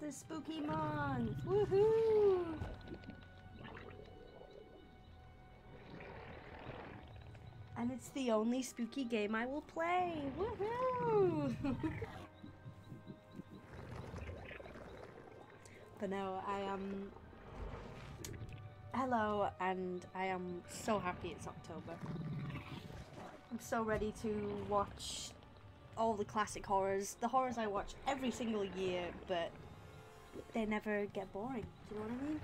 the spooky month! Woohoo! And it's the only spooky game I will play! Woohoo! but no, I am. Hello, and I am so happy it's October. I'm so ready to watch all the classic horrors, the horrors I watch every single year, but they never get boring. Do you know what I mean?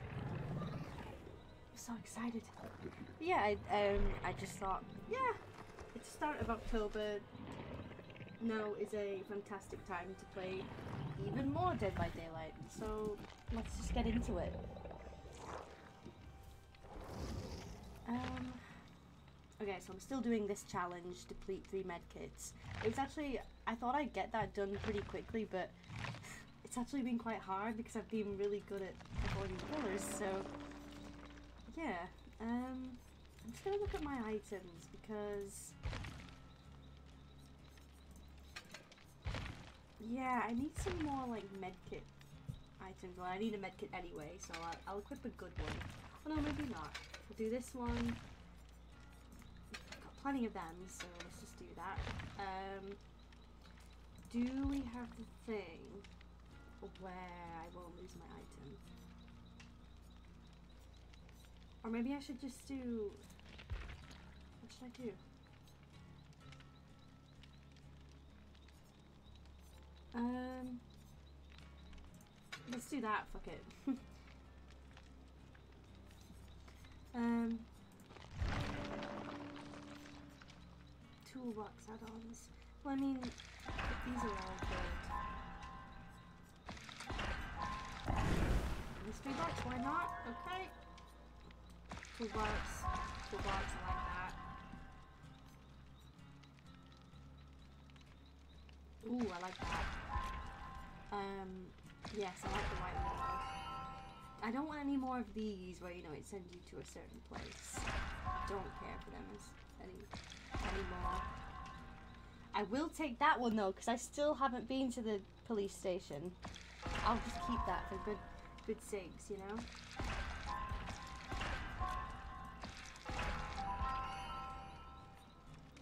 I'm so excited. Yeah, I, um, I just thought, yeah, it's the start of October. Now is a fantastic time to play even more Dead by Daylight. So let's just get into it. Um, Okay, so I'm still doing this challenge, deplete three medkits. It's actually, I thought I'd get that done pretty quickly, but it's actually been quite hard because I've been really good at avoiding killers, so yeah. Um, I'm just gonna look at my items because yeah, I need some more like medkit items. Well, I need a medkit anyway, so I'll, I'll equip a good one. Oh no, maybe not. We'll do this one Got plenty of them, so let's just do that. Um, do we have the thing where I won't lose my item? Or maybe I should just do... What should I do? Um, let's do that, fuck it. um, toolbox add-ons. Well, I mean, these are all good. Mystery box, why not? Okay. Toolbox, toolbox, I like that. Ooh, I like that. Um, yes, I like the white wall. I don't want any more of these where, you know, it sends you to a certain place. Don't care for them as any anymore. I will take that one though, because I still haven't been to the police station. I'll just keep that for good, good sakes, you know?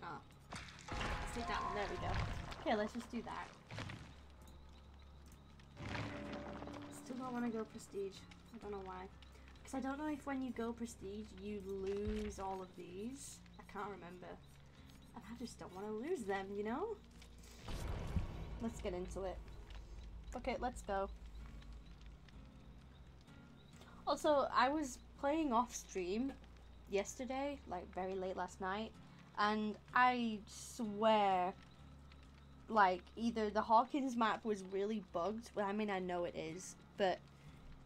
Oh. Let's take that one. There we go. Okay, let's just do that. Still don't want to go prestige. I don't know why. Because I don't know if when you go prestige, you lose all of these. I can't remember. And I just don't want to lose them, you know? Let's get into it. Okay, let's go. Also, I was playing off stream yesterday, like very late last night, and I swear, like, either the Hawkins map was really bugged, well, I mean, I know it is, but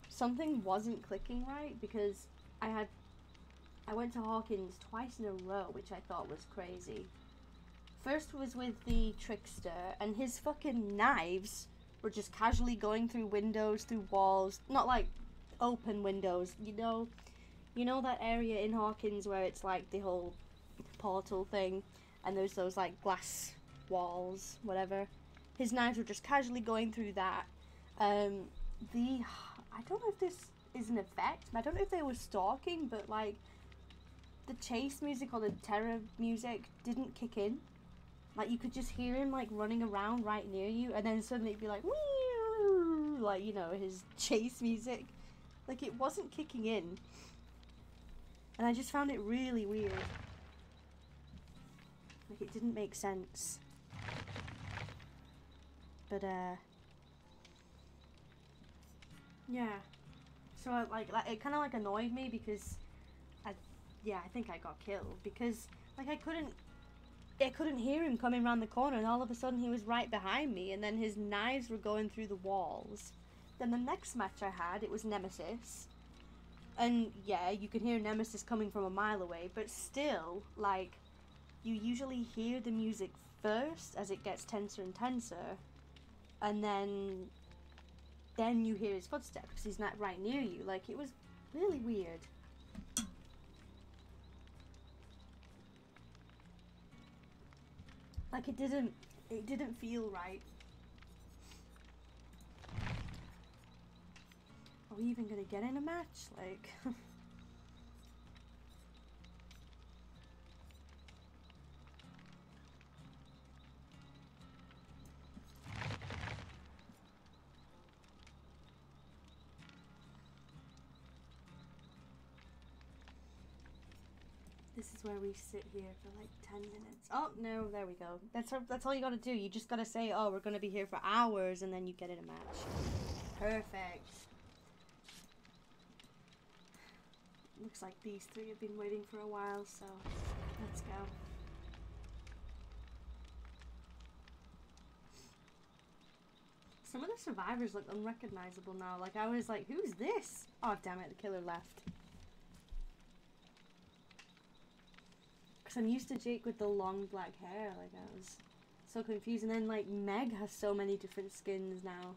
something wasn't clicking right because I had I went to Hawkins twice in a row, which I thought was crazy. First was with the trickster, and his fucking knives were just casually going through windows, through walls, not like open windows, you know, you know that area in Hawkins where it's like the whole portal thing, and there's those like glass walls, whatever. His knives were just casually going through that. Um, the I don't know if this is an effect. I don't know if they were stalking, but like the chase music or the terror music didn't kick in. Like you could just hear him like running around right near you, and then suddenly it'd be like, Wee! like you know his chase music. Like it wasn't kicking in, and I just found it really weird. Like it didn't make sense. But uh, yeah. So like, like it kind of like annoyed me because I yeah, I think I got killed because like I couldn't I couldn't hear him coming around the corner and all of a sudden he was right behind me and then his knives were going through the walls. Then the next match I had, it was Nemesis. And yeah, you can hear Nemesis coming from a mile away, but still, like, you usually hear the music first as it gets tenser and tenser, and then then you hear his footsteps because he's not right near you. Like, it was really weird. Like it didn't, it didn't feel right. Are we even gonna get in a match? Like. This is where we sit here for like 10 minutes. Oh, no, there we go. That's that's all you gotta do. You just gotta say, oh, we're gonna be here for hours, and then you get in a match. Perfect. Looks like these three have been waiting for a while, so let's go. Some of the survivors look unrecognizable now. Like, I was like, who's this? Oh, damn it, the killer left. Because I'm used to Jake with the long black hair. Like, I was so confused. And then, like, Meg has so many different skins now.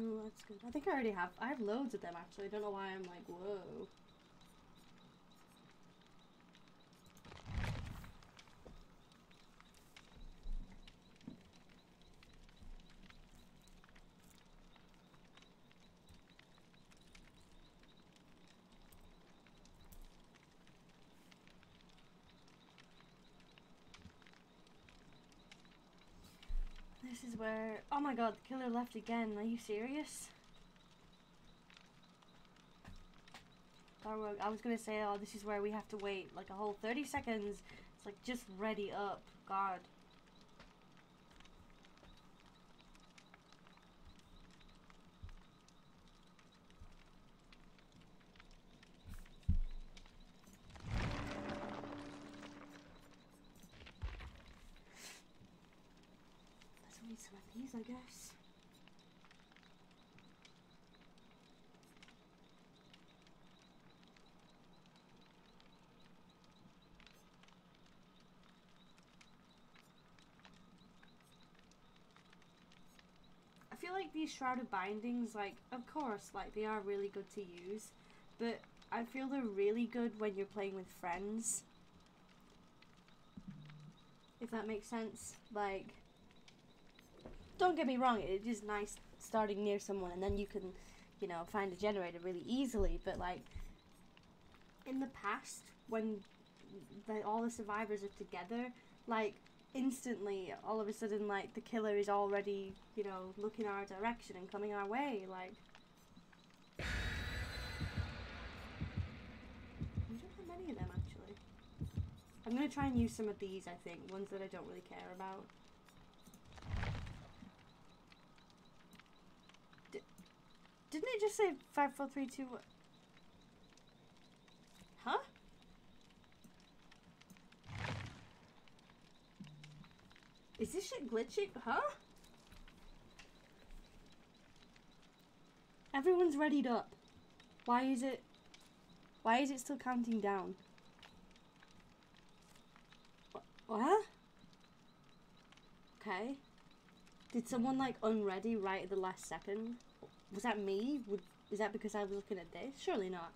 Ooh, that's good. I think I already have. I have loads of them actually. I don't know why I'm like, whoa. This is where. Oh my god, the killer left again. Are you serious? I was gonna say, oh, this is where we have to wait like a whole 30 seconds. It's like just ready up. God. Let's read some of these, I guess. I feel like these shrouded bindings, like, of course, like, they are really good to use, but I feel they're really good when you're playing with friends. If that makes sense. Like, don't get me wrong, it is nice starting near someone and then you can, you know, find a generator really easily, but like, in the past, when the, all the survivors are together, like, instantly, all of a sudden, like, the killer is already, you know, looking our direction and coming our way, like. We don't have many of them, actually. I'm gonna try and use some of these, I think, ones that I don't really care about. Didn't it just say 5, 4, 3, 2, Huh? Is this shit glitching? Huh? Everyone's readied up. Why is it... Why is it still counting down? Wh- What? Okay. Did someone like unready right at the last second? Was that me? Would, is that because I was looking at this? Surely not.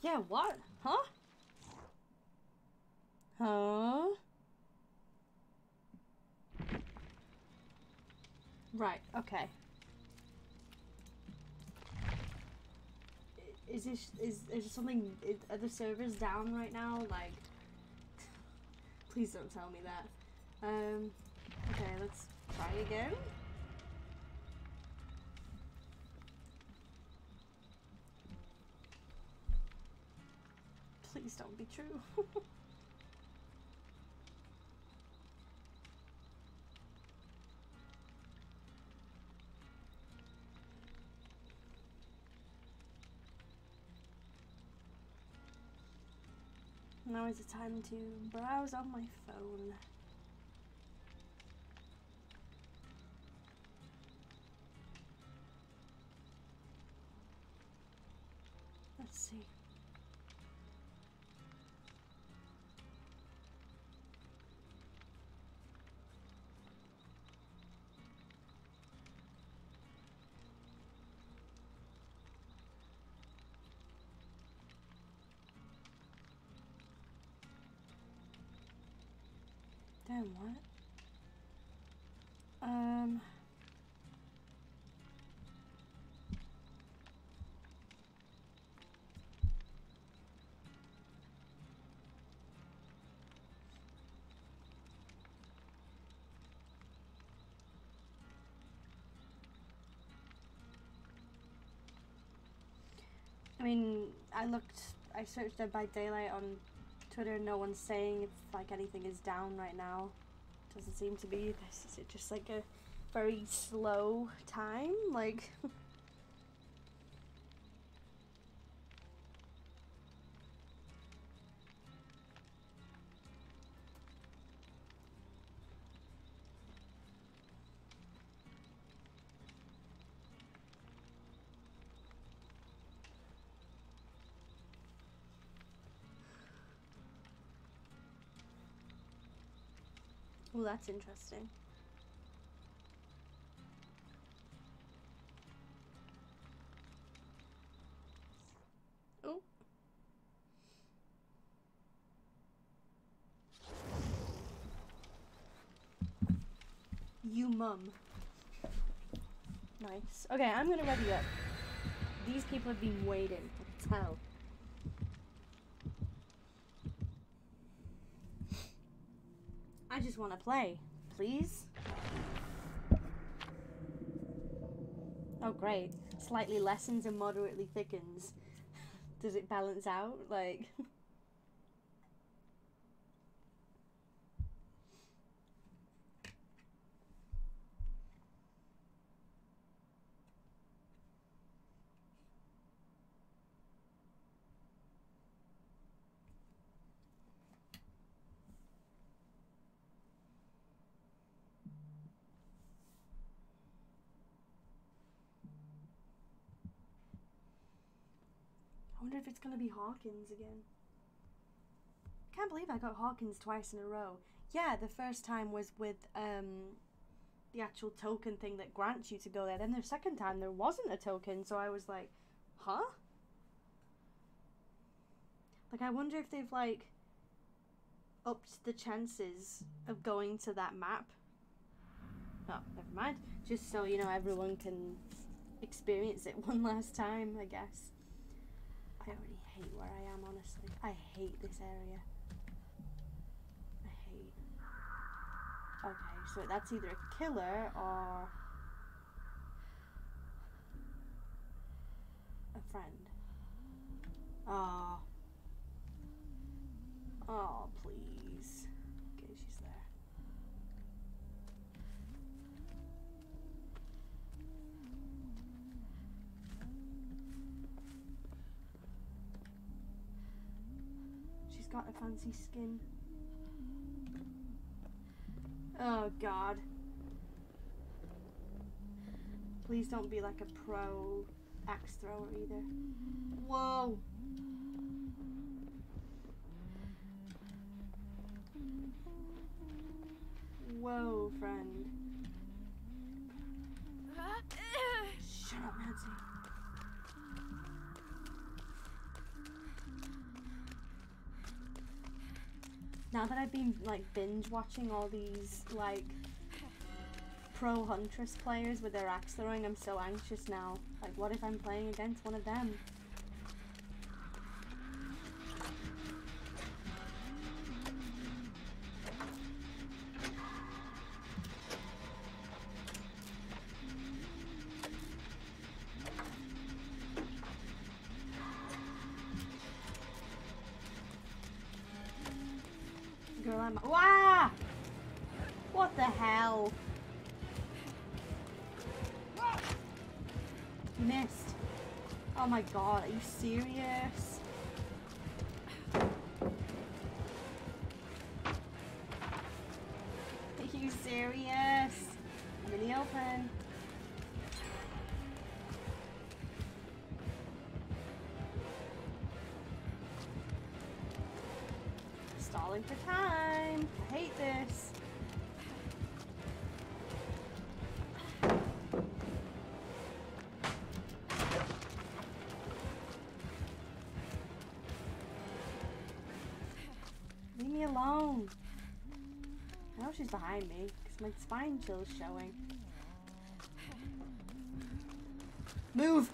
Yeah, what? Huh? Huh? Right, okay. Is this, is, is something, is, are the servers down right now? Like, please don't tell me that. Um, okay, let's try again. Please don't be true. Now is the time to browse on my phone. Let's see. Damn, what? Um. I mean, I looked, I searched Dead by Daylight on Twitter. No one's saying if like anything is down right now. Doesn't seem to be. This is it just like a very slow time? Like. Well, that's interesting. Oh. You mum. Nice. Okay, I'm gonna ready up. These people have been waiting. I can tell. Just want to play. Please? Oh, great. Slightly lessens and moderately thickens. Does it balance out? Like. wonder if it's gonna be Hawkins again. Can't believe I got Hawkins twice in a row. Yeah, the first time was with um the actual token thing that grants you to go there. Then the second time there wasn't a token, so I was like, huh? Like I wonder if they've like upped the chances of going to that map. Oh, never mind. Just so you know everyone can experience it one last time, I guess. Hate where I am, honestly. I hate this area. I hate. Okay, so that's either a killer or a friend. Oh. Oh, please. Got a fancy skin. Oh god. Please don't be like a pro axe thrower either. Whoa! Whoa, friend. Shut up, Nancy. Now that I've been like binge watching all these like pro huntress players with their axe throwing, I'm so anxious now. Like, what if I'm playing against one of them? My god, are you serious? Are you serious? I'm in the open. Stalling for time. I hate this. Alone. I don't she's behind me because my spine chill's showing. Move!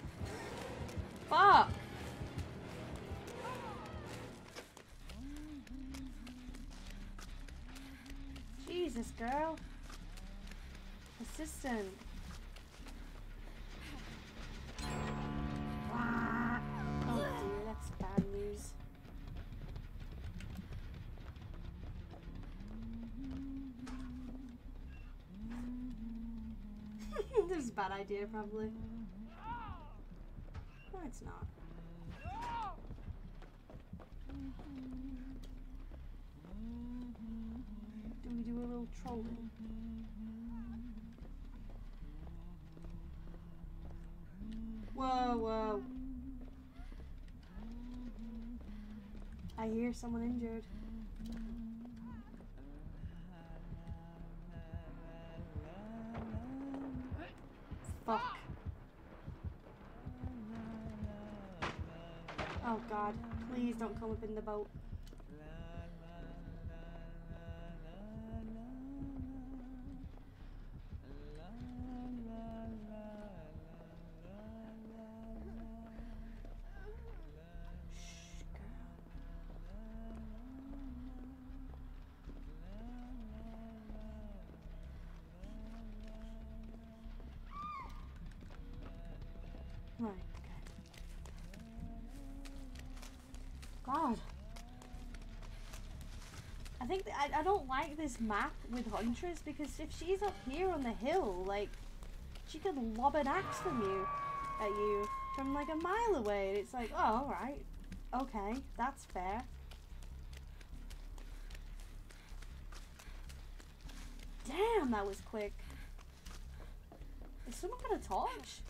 Idea, probably. No, it's not. Do we do a little trolling? Whoa, whoa. I hear someone injured. Come up in the boat. Think th- I, I don't like this map with Huntress because if she's up here on the hill, like, she could lob an axe from you, at you, from like a mile away. And it's like, oh, alright. Okay, that's fair. Damn, that was quick. Is someone got a torch?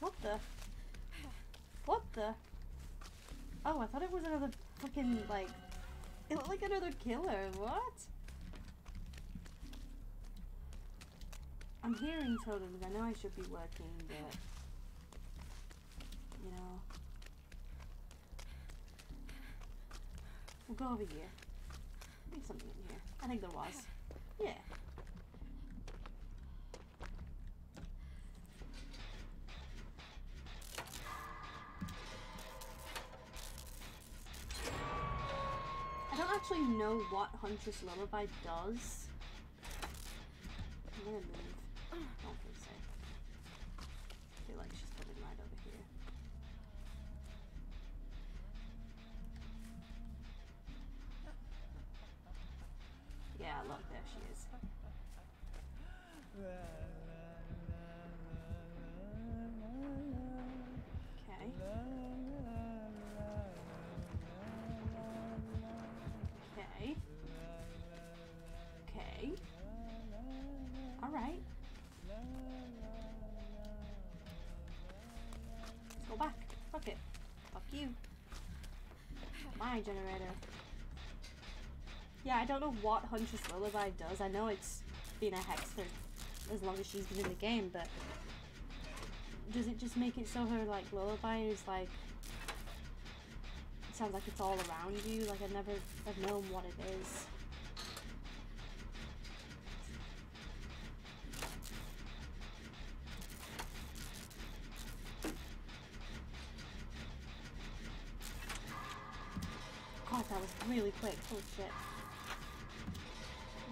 What the? What the? Oh, I thought it was another fucking, like... It looked like another killer. What? I'm hearing totems. I know I should be working, but... You know... We'll go over here. Think something in here. I think there was. Yeah. Know what Huntress Lullaby does. I'm gonna move. Generator. Yeah, I don't know what Huntress Lullaby does. I know it's been a hex for as long as she's been in the game, but does it just make it so her like lullaby is like it sounds like it's all around you? Like I've never I've known what it is.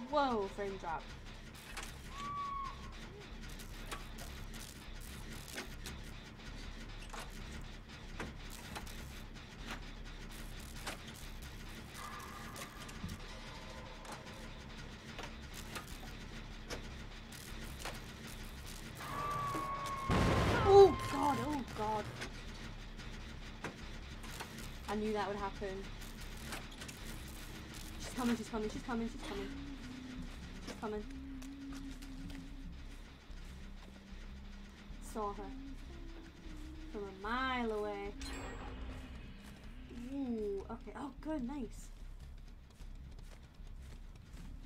Whoa, frame drop. Oh god, oh god. I knew that would happen. She's coming, she's coming, she's coming, she's coming. She's coming. Saw her. From a mile away. Ooh, okay. Oh, good, nice.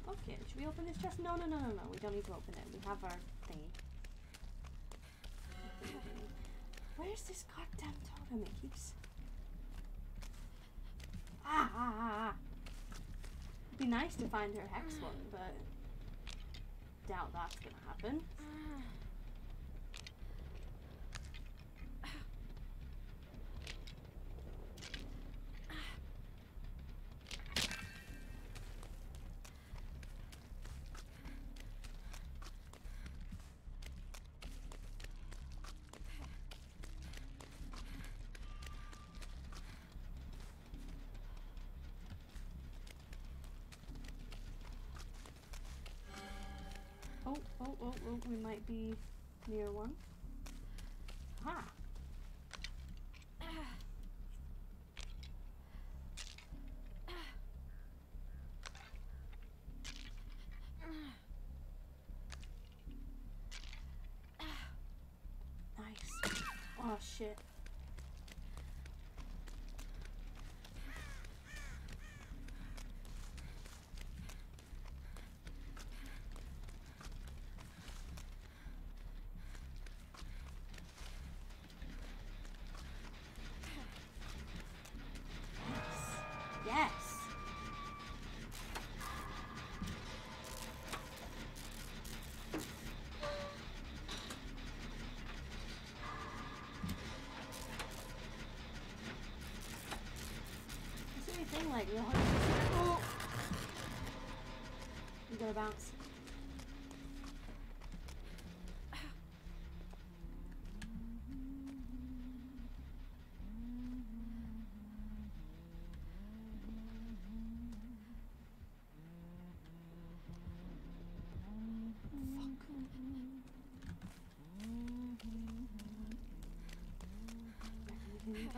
Okay, should we open this chest? No, no, no, no, no. We don't need to open it. We have our thingy. Where's this goddamn totem? It keeps. Ah, ah, ah, ah. It'd be nice to find her hex one, but doubt that's gonna happen. Ah. Oh, oh, oh, oh, we might be near one. Ha! Nice. Oh shit. Yes. Is there anything like real hard? Oh. You gotta bounce.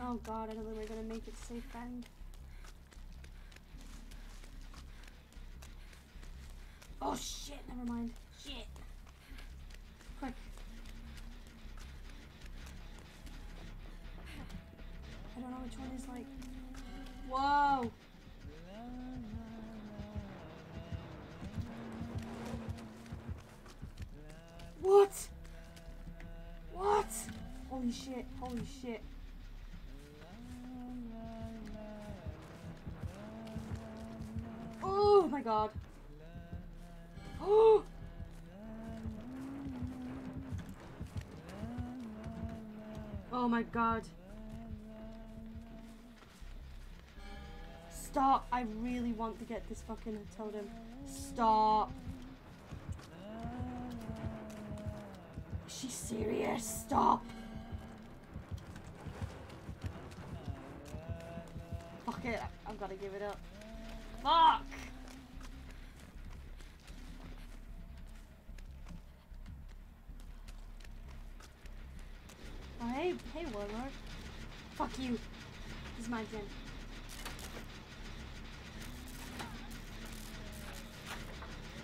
Oh god, I don't think we're gonna make it safe end. Oh shit, never mind. Shit. Quick. I don't know which one is like. Whoa! What? What? Holy shit, holy shit. Oh my god. Stop. I really want to get this fucking totem. Stop. Is she serious? Stop. Fuck it. I've got to give it up. Fuck! Oh, hey, hey, Warlord. Fuck you. Is my gen.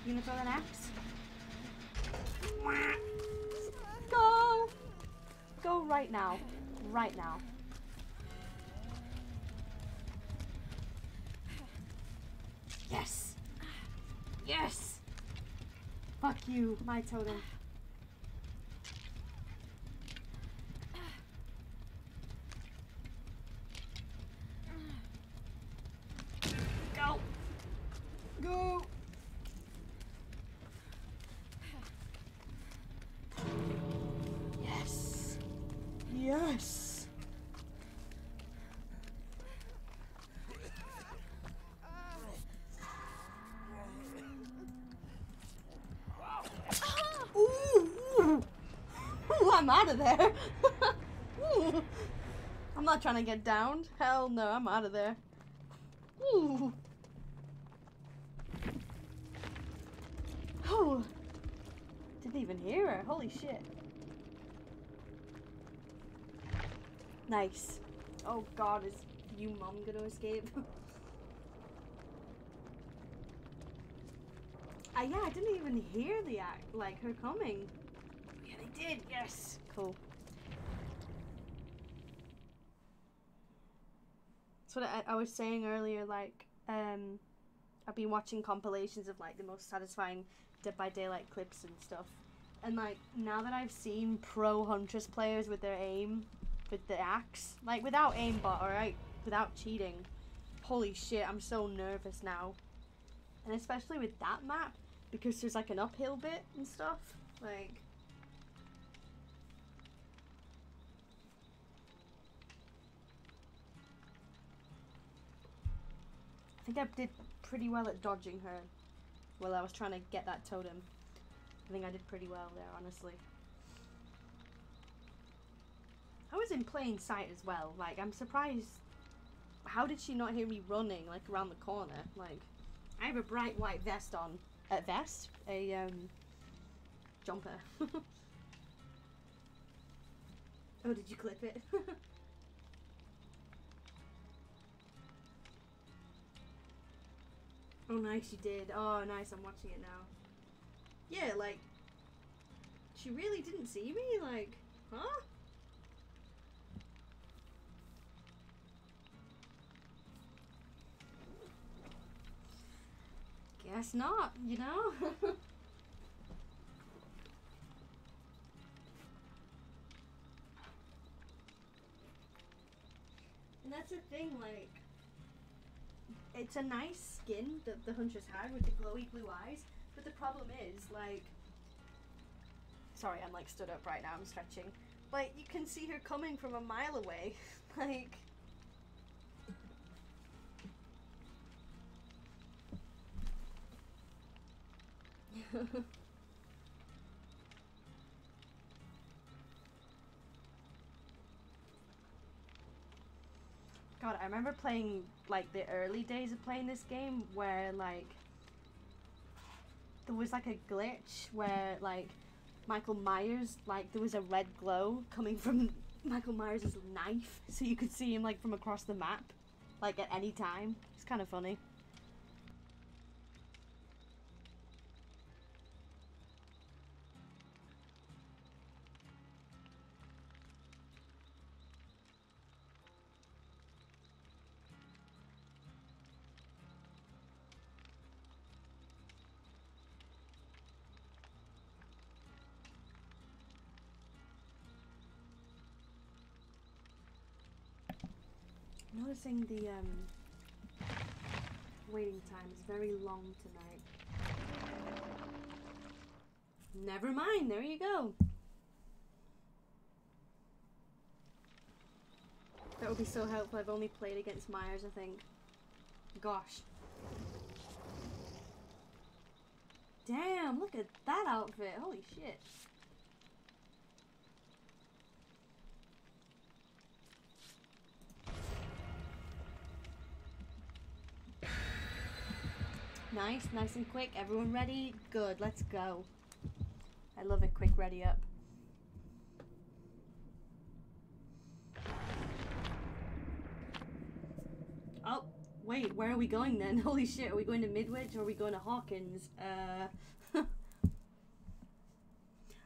You gonna throw an axe? Go! Go right now. Right now. Yes! Yes! Fuck you, my totem. I'm out of there. I'm not trying to get downed. Hell no, I'm out of there. Ooh. Oh. Didn't even hear her. Holy shit. Nice. Oh god, is you mom gonna escape? Uh, yeah, I didn't even hear the act, like her coming. Did. Yes. Cool. That's what I, I was saying earlier. Like, um, I've been watching compilations of like the most satisfying Dead by Daylight clips and stuff, and like now that I've seen pro Huntress players with their aim, with the axe, like without aimbot, alright, without cheating, Holy shit, I'm so nervous now. And especially with that map, because there's like an uphill bit and stuff. Like, I think I did pretty well at dodging her while I was trying to get that totem. I think I did pretty well there, honestly. I was in plain sight as well. Like, I'm surprised. How did she not hear me running, like, around the corner? Like, I have a bright white vest on. A vest? A, um, jumper. oh, did you clip it? oh, nice, you did. Oh, nice, I'm watching it now. Yeah, like, she really didn't see me? Like, huh? Guess not, you know? and that's the thing, like, it's a nice skin that the Huntress had with the glowy blue eyes, but the problem is, like, sorry, I'm like stood up right now, I'm stretching. Like, you can see her coming from a mile away. like, God, I remember playing like the early days of playing this game where like there was like a glitch where like Michael Myers like there was a red glow coming from Michael Myers' knife so you could see him like from across the map like at any time. It's kind of funny. Noticing the um, waiting time is very long tonight. Never mind, there you go. That would be so helpful. I've only played against Myers, I think. Gosh. Damn, look at that outfit. Holy shit. Nice, nice and quick. Everyone ready? Good, let's go. I love it, quick ready up. Oh, wait, where are we going then? Holy shit, are we going to Midwich or are we going to Hawkins? Uh...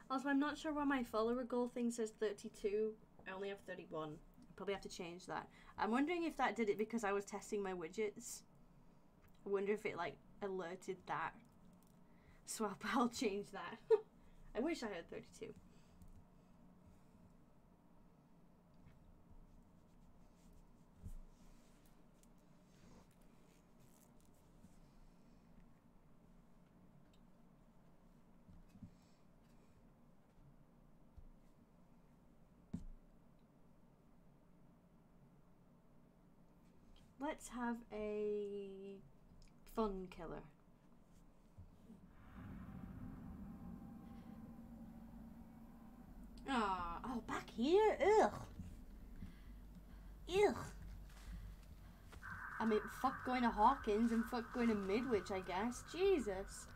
also, I'm not sure why my follower goal thing says 32. I only have 31. Probably have to change that. I'm wondering if that did it because I was testing my widgets. I wonder if it like alerted that. Swap, I'll change that. I wish I had 32. Let's have a fun killer. Ah, oh, oh, back here? Ugh. Ugh. I mean, fuck going to Hawkins and fuck going to Midwich, I guess. Jesus.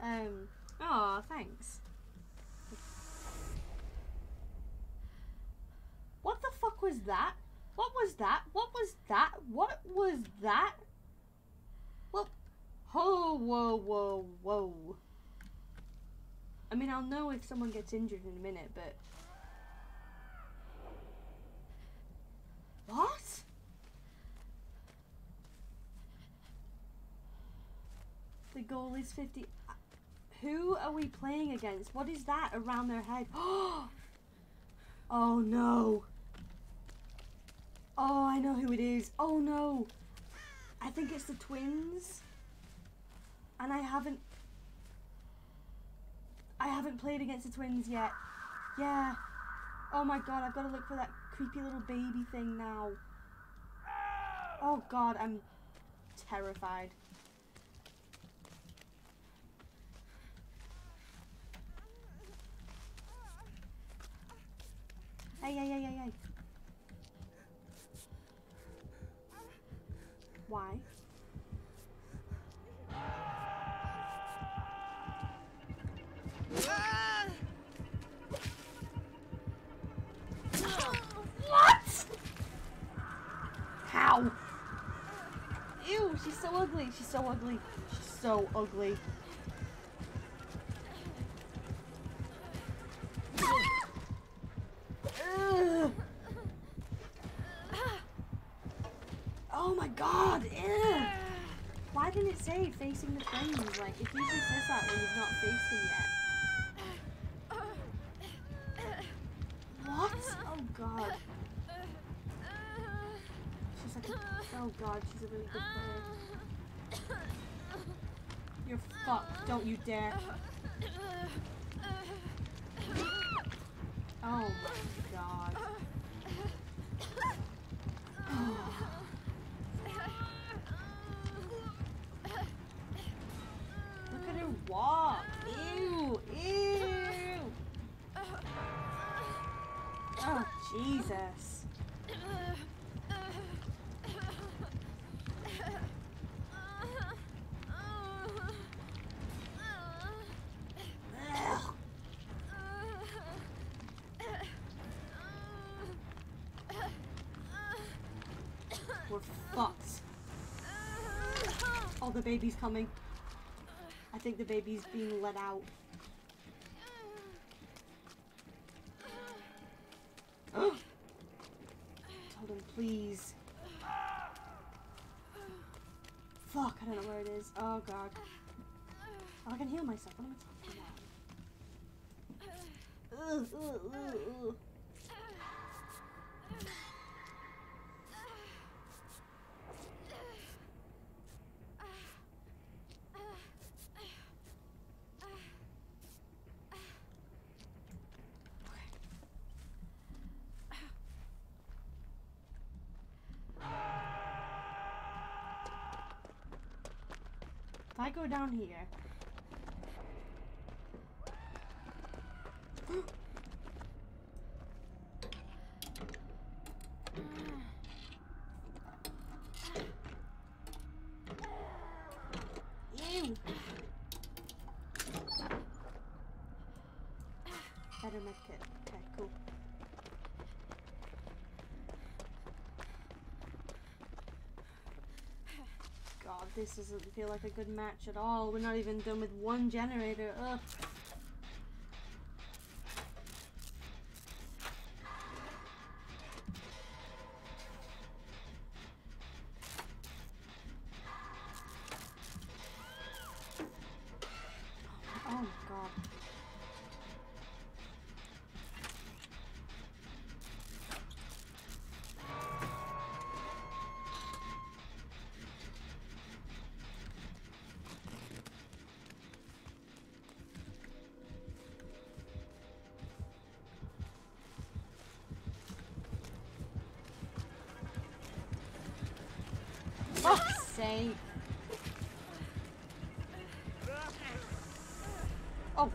Um, oh, thanks. What the fuck was that? What was that? What was that? What was that? Oh, whoa, whoa, whoa. I mean, I'll know if someone gets injured in a minute, but... What? The goal is 50... Uh, who are we playing against? What is that around their head? oh no. Oh, I know who it is. Oh no. I think it's the twins. And I haven't I haven't played against the twins yet. Yeah. Oh my god, I've got to look for that creepy little baby thing now. Oh god, I'm terrified. Hey, hey, hey, hey, hey. Why? What? How? Ew, she's so ugly. She's so ugly. She's so ugly. Oh my god! Why didn't it say facing the flames? Like, it usually says that when you've not faced them yet. What? Oh god. She's like, a, oh god, she's a really good player. You're fucked. Don't you dare. Oh my god. baby's coming. I think the baby's being let out. Told him, please. Fuck, I don't know where it is. Oh god. Oh, I can heal myself. What am I talking about? Ugh, ugh, ugh, ugh. If I go down here. Ew. Better medkit. Okay, cool. God, this doesn't feel like a good match at all. We're not even done with one generator. Ugh.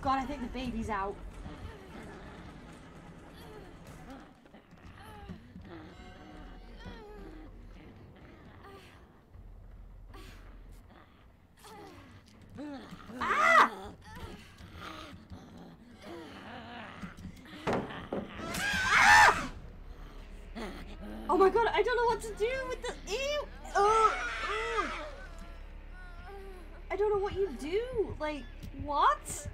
God, I think the baby's out. Ah! Ah! Oh my god, I don't know what to do with the ew. Ugh, ugh. I don't know what you do. Like, what?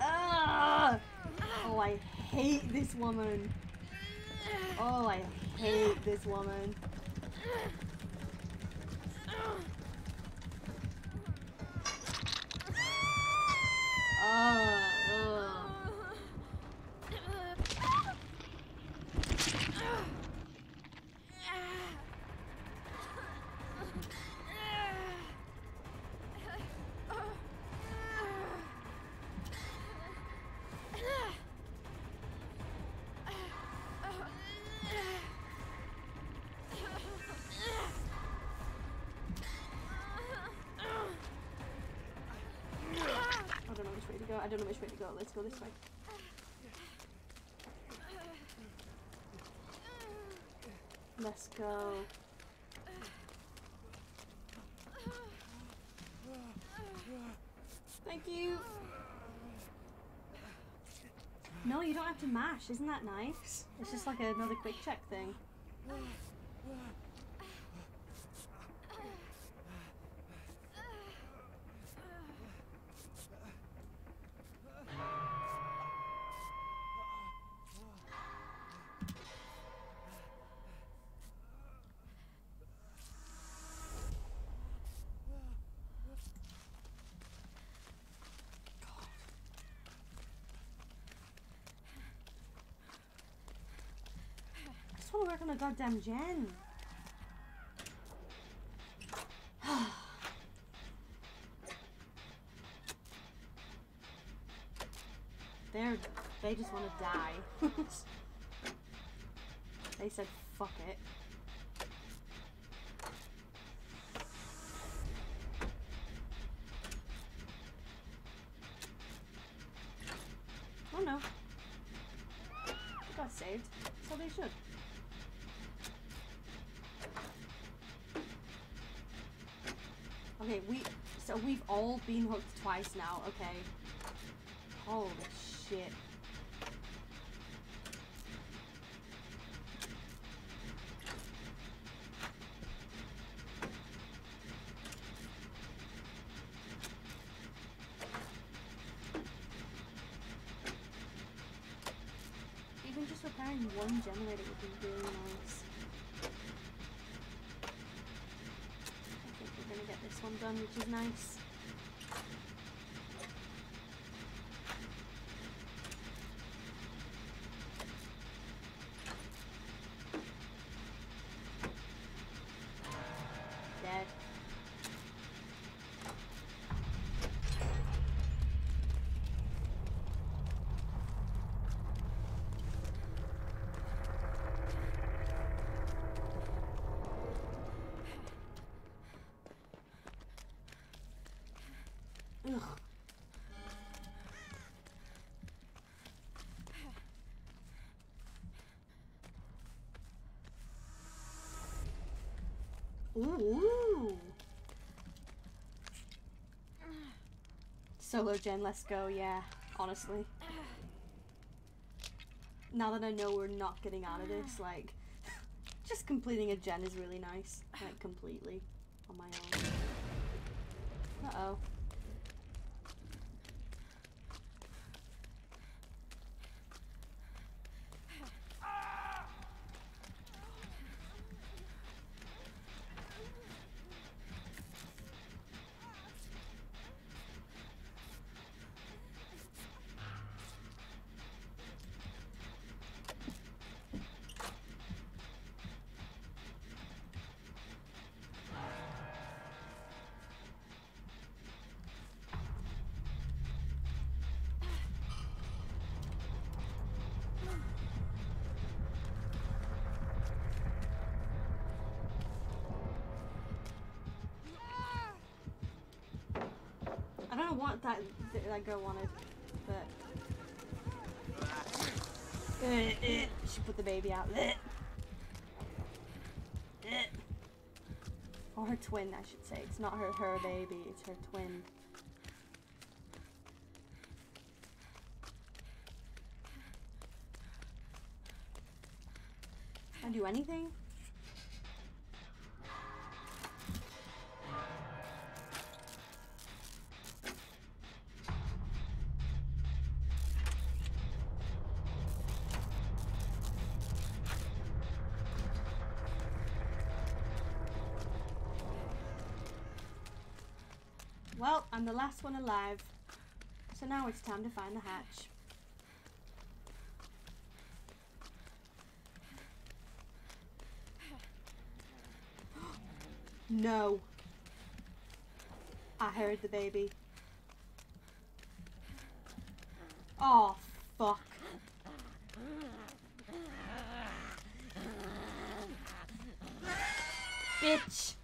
Ah! Oh, I hate this woman. Oh, I hate this woman. I don't know which way to go. Let's go this way. Let's go. Thank you. No, you don't have to mash. Isn't that nice? It's just like another quick check thing. On a goddamn gen. They're they just want to die. they said fuck it. Oh no. They got saved, so they should. Okay, we so been hooked twice now, okay. Holy shit. Even just repairing one generator would be really nice. I think we're gonna get this one done, which is nice. Ugh. Ooh. Solo gen, let's go, yeah, honestly. Now that I know we're not getting out of this, like, just completing a gen is really nice. Like, completely on my own. Uh-oh. Girl wanted, but Eh, eh. she put the baby out. Or her twin, I should say. It's not her her baby. It's her twin. Can I do anything? Last one alive. So now it's time to find the hatch. no. I heard the baby. Oh, fuck. Bitch.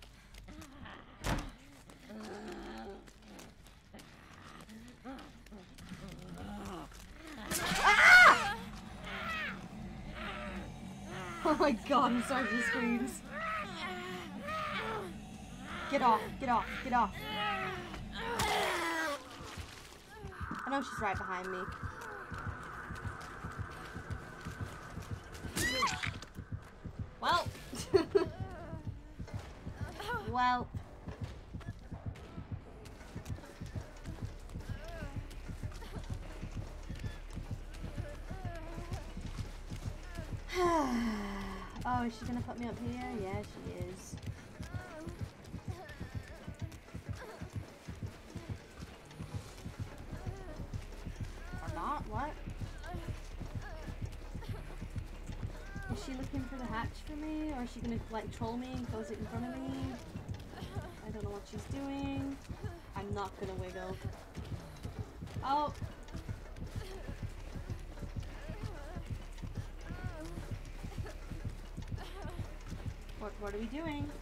Oh my god, I'm sorry for the screams. Get off, get off, get off. I know she's right behind me. Me up here? Yeah, she is. Or not? What? Is she looking for the hatch for me? Or is she gonna like troll me and close it in front of me? I don't know what she's doing. I'm not gonna wiggle. Oh, What, what are we doing?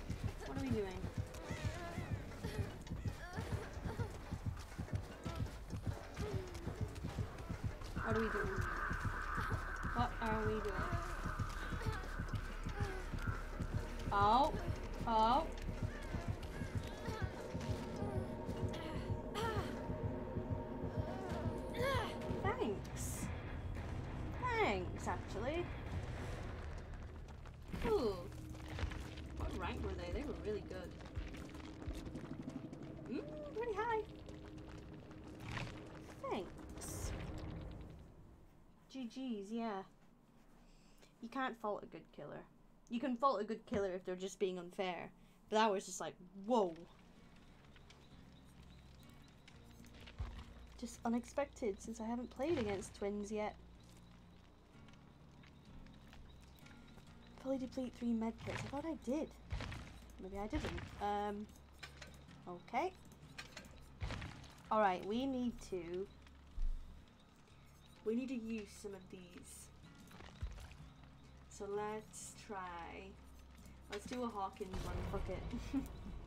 GG's, yeah. You can't fault a good killer. You can fault a good killer if they're just being unfair. But that was just like, whoa. Just unexpected since I haven't played against twins yet. Fully deplete three medkits. I thought I did. Maybe I didn't. Um. Okay. Alright, we need to. We need to use some of these. So let's try. Let's do a Hawkins one. Fuck it.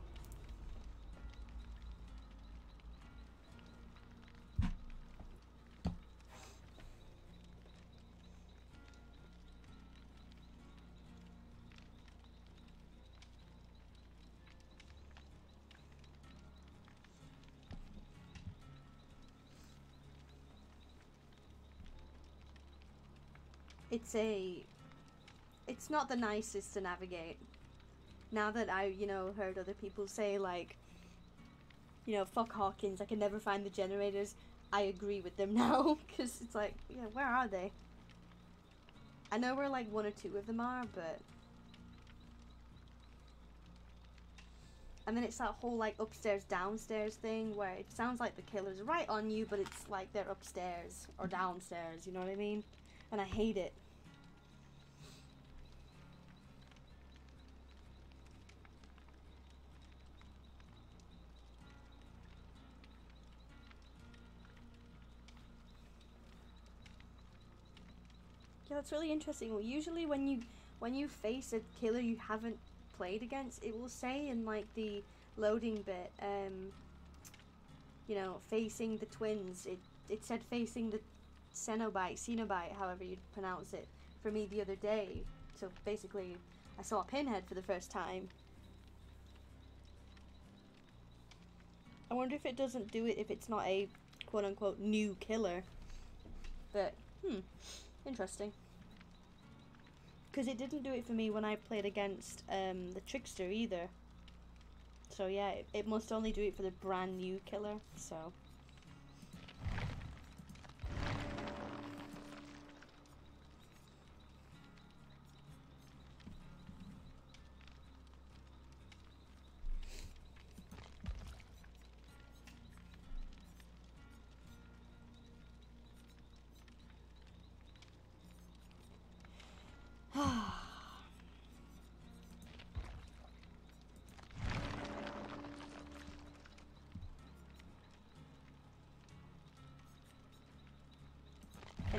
it's a it's not the nicest to navigate. Now that i you know heard other people say like you know fuck hawkins i can never find the generators i agree with them now because it's like yeah where are they? I know where like one or two of them are but and then it's that whole like upstairs downstairs thing where it sounds like the killer's right on you but it's like they're upstairs or downstairs you know what i mean? And i hate it that's really interesting. Usually when you when you face a killer you haven't played against, it will say in like the loading bit, um, you know, facing the twins. It it said facing the Cenobite, Cenobite, however you pronounce it, for me the other day. So basically, I saw a pinhead for the first time. I wonder if it doesn't do it if it's not a quote unquote new killer. But, hmm, interesting. Because it didn't do it for me when I played against um, the Trickster either. So yeah, it, it must only do it for the brand new killer, so...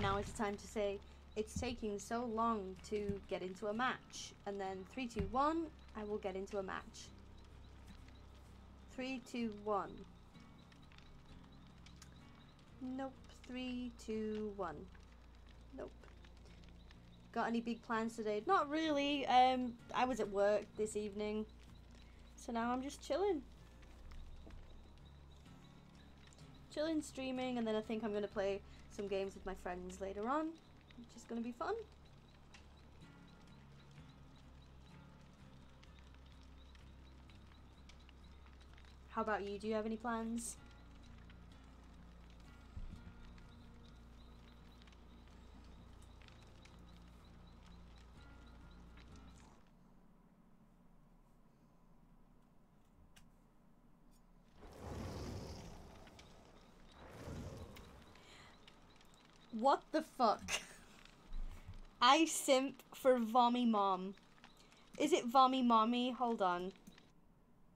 Now it's time to say, it's taking so long to get into a match. And then three, two, one, I will get into a match. Three, two, one. Nope. Three, two, one. Nope. Got any big plans today? Not really. Um, I was at work this evening, so now I'm just chilling. Chilling, streaming, and then I think I'm gonna play some games with my friends later on, which is gonna be fun. How about you? Do you have any plans? What the fuck? I simp for Vommy Mom. Is it Vommy Mommy? Hold on.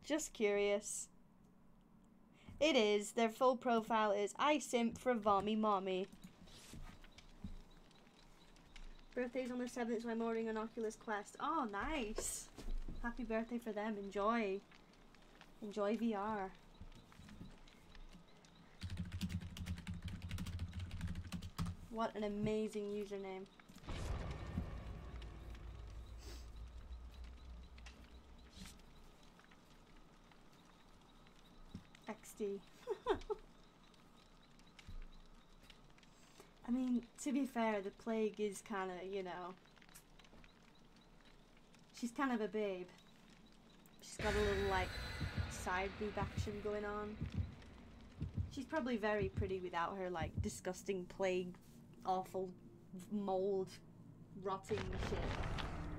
Just curious. It is. Their full profile is I simp for Vommy Mommy. Birthday's on the 7th, so I'm ordering an Oculus Quest. Oh, nice. Happy birthday for them. Enjoy. Enjoy VR. What an amazing username. XD. I mean, to be fair, the plague is kind of, you know, she's kind of a babe. She's got a little, like, side boob action going on. She's probably very pretty without her, like, disgusting plague, awful mold, rotting shit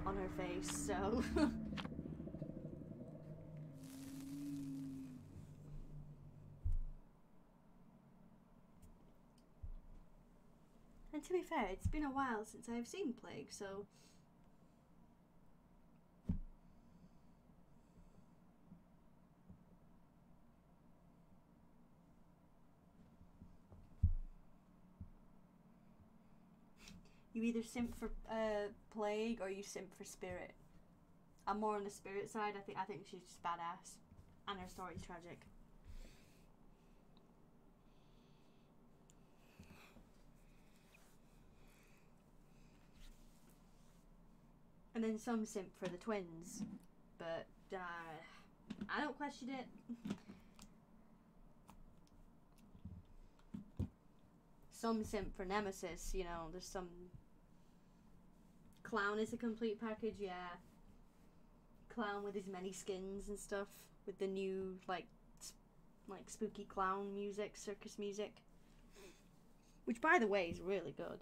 on her face, so... And to be fair, it's been a while since I've seen Plague, so. You either simp for uh, Plague or you simp for Spirit. I'm more on the Spirit side. I think I think she's just badass, and her story's tragic. And then some simp for the twins. But uh, I don't question it. Some simp for Nemesis, you know, there's some. Clown is a complete package, yeah. Clown with his many skins and stuff. With the new, like, sp- like spooky clown music, circus music. Which, by the way, is really good.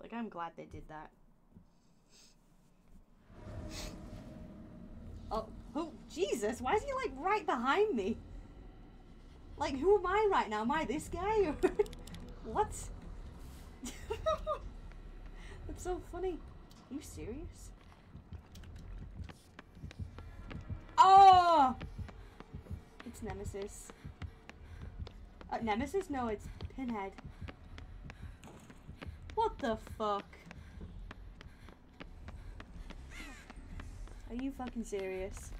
Like, I'm glad they did that. Oh, oh, Jesus! Why is he like right behind me? Like, who am I right now? Am I this guy or what? That's so funny. Are you serious? Oh! It's Nemesis. Uh, Nemesis? No, it's Pinhead. What the fuck? Are you fucking serious?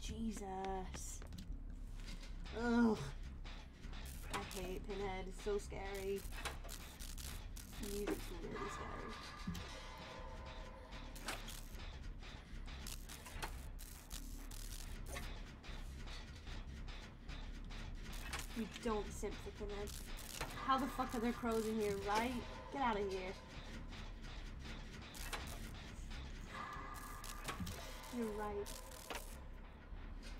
Jesus. Ugh. Pinhead. It's so scary. Music's really scary. You don't simp for Pinhead. How the fuck are there crows in here, right? Get out of here. You're right.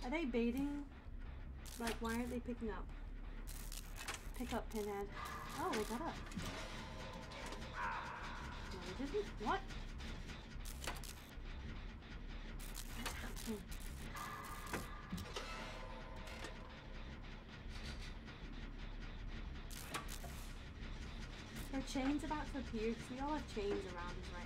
Are they baiting? Like, why aren't they picking up? Pick up, Pinhead. Oh, they got up. No, they didn't. What? Are chains about to appear? Because we all have chains around us right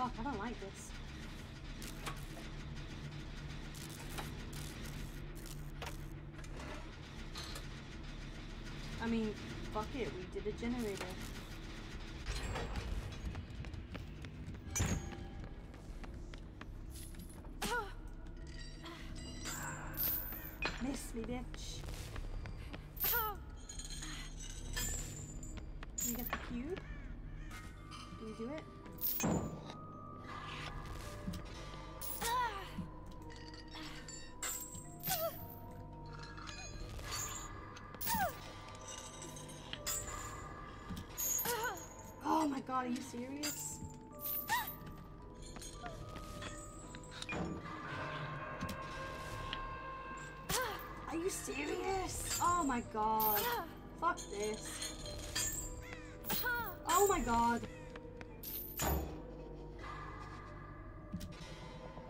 Fuck, I don't like this. I mean, fuck it, we did a generator. God, are you serious? Are you serious? Oh my god. Fuck this. Oh my god.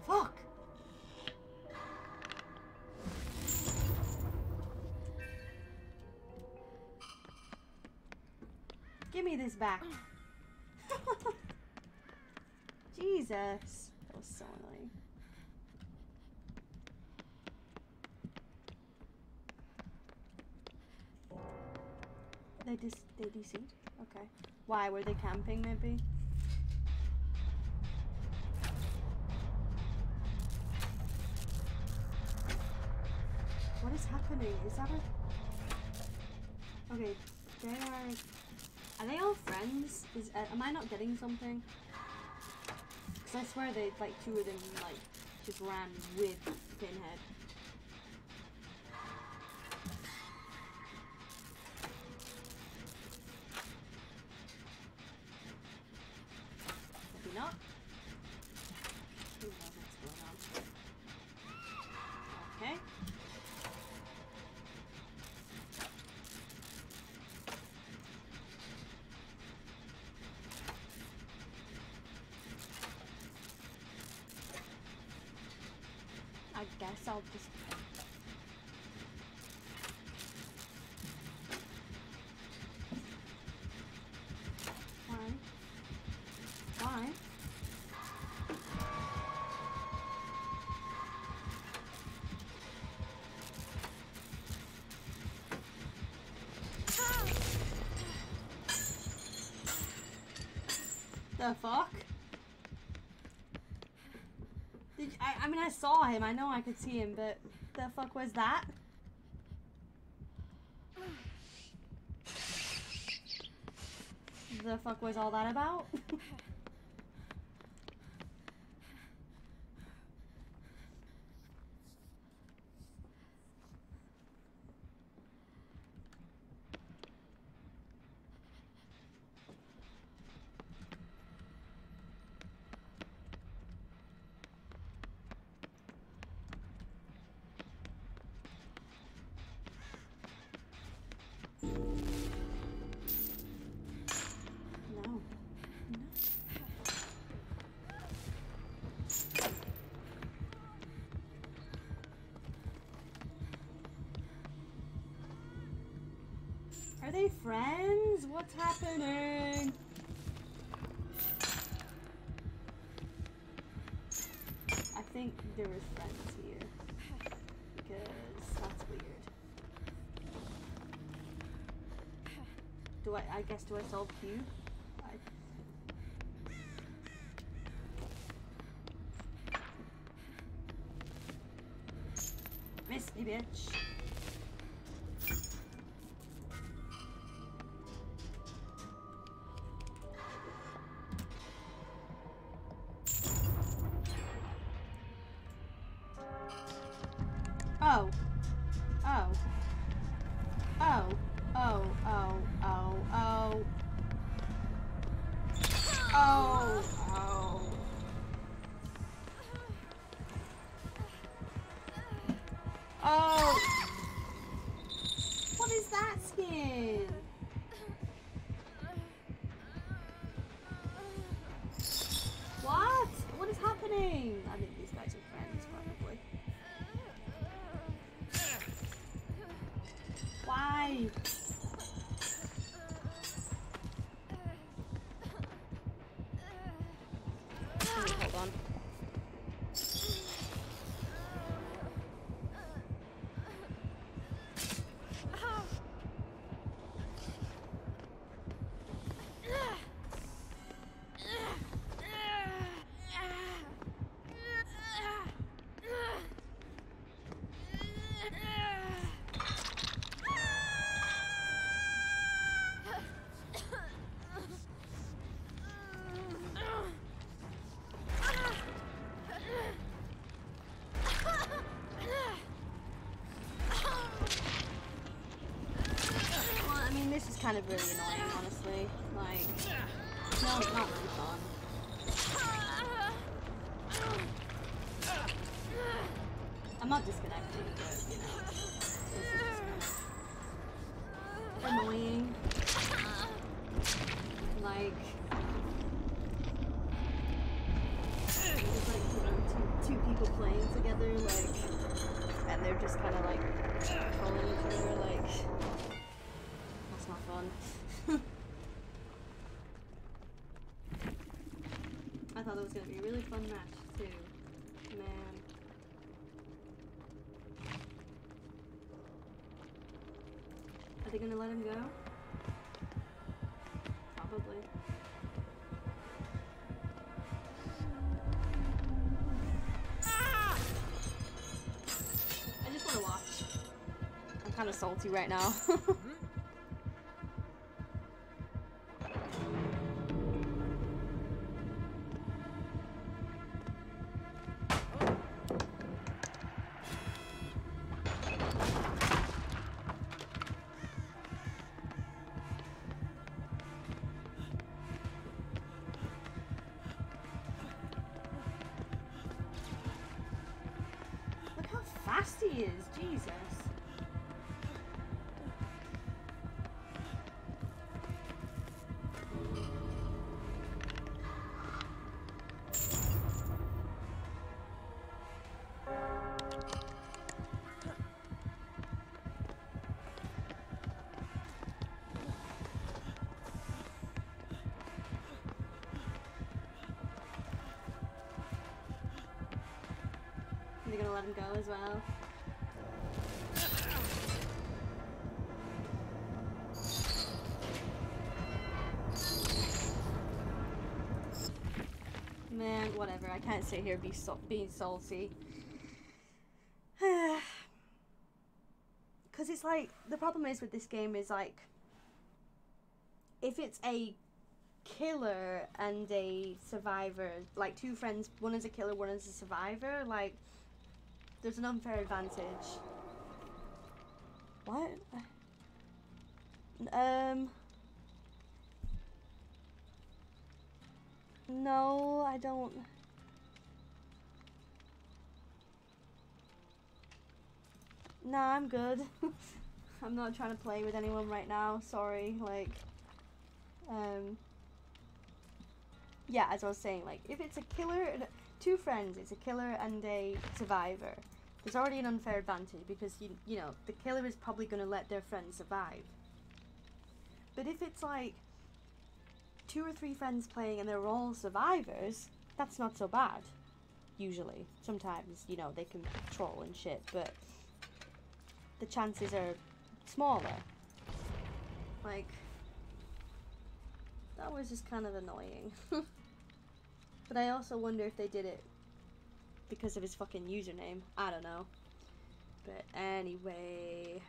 Fuck. Give me this back. Jesus. That was so annoying. They dis they DC'd? Okay. Why? Were they camping maybe? What is happening? Is that a... Okay, they are... Are they all friends? Is, uh, am I not getting something? Because I swear they, like, two of them, like, just ran with Pinhead. The fuck? Did I, I mean, I saw him. I know I could see him, but the fuck was that? The fuck was all that about? What's happening? I think there was friends here. Because that's weird. Do I, I guess, do I solve Q? on. kind of really annoying. I thought it was gonna be a really fun match too, man. Are they gonna let him go? Probably. I just wanna watch. I'm kinda salty right now. go as well. Man, whatever. I can't sit here be so- being salty. Because it's like, the problem is with this game is like, if it's a killer and a survivor, like two friends, one is a killer, one is a survivor, like, there's an unfair advantage. What? Um. No, I don't. Nah, I'm good. I'm not trying to play with anyone right now. Sorry. Like, um. Yeah, as I was saying, like, if it's a killer, two friends, it's a killer and a survivor. There's already an unfair advantage because you you know the killer is probably going to let their friend survive. But if it's like two or three friends playing and they're all survivors, that's not so bad. Usually, sometimes you know they can troll and shit, but the chances are smaller. Like that was just kind of annoying. but I also wonder if they did it because of his fucking username. I don't know. But anyway.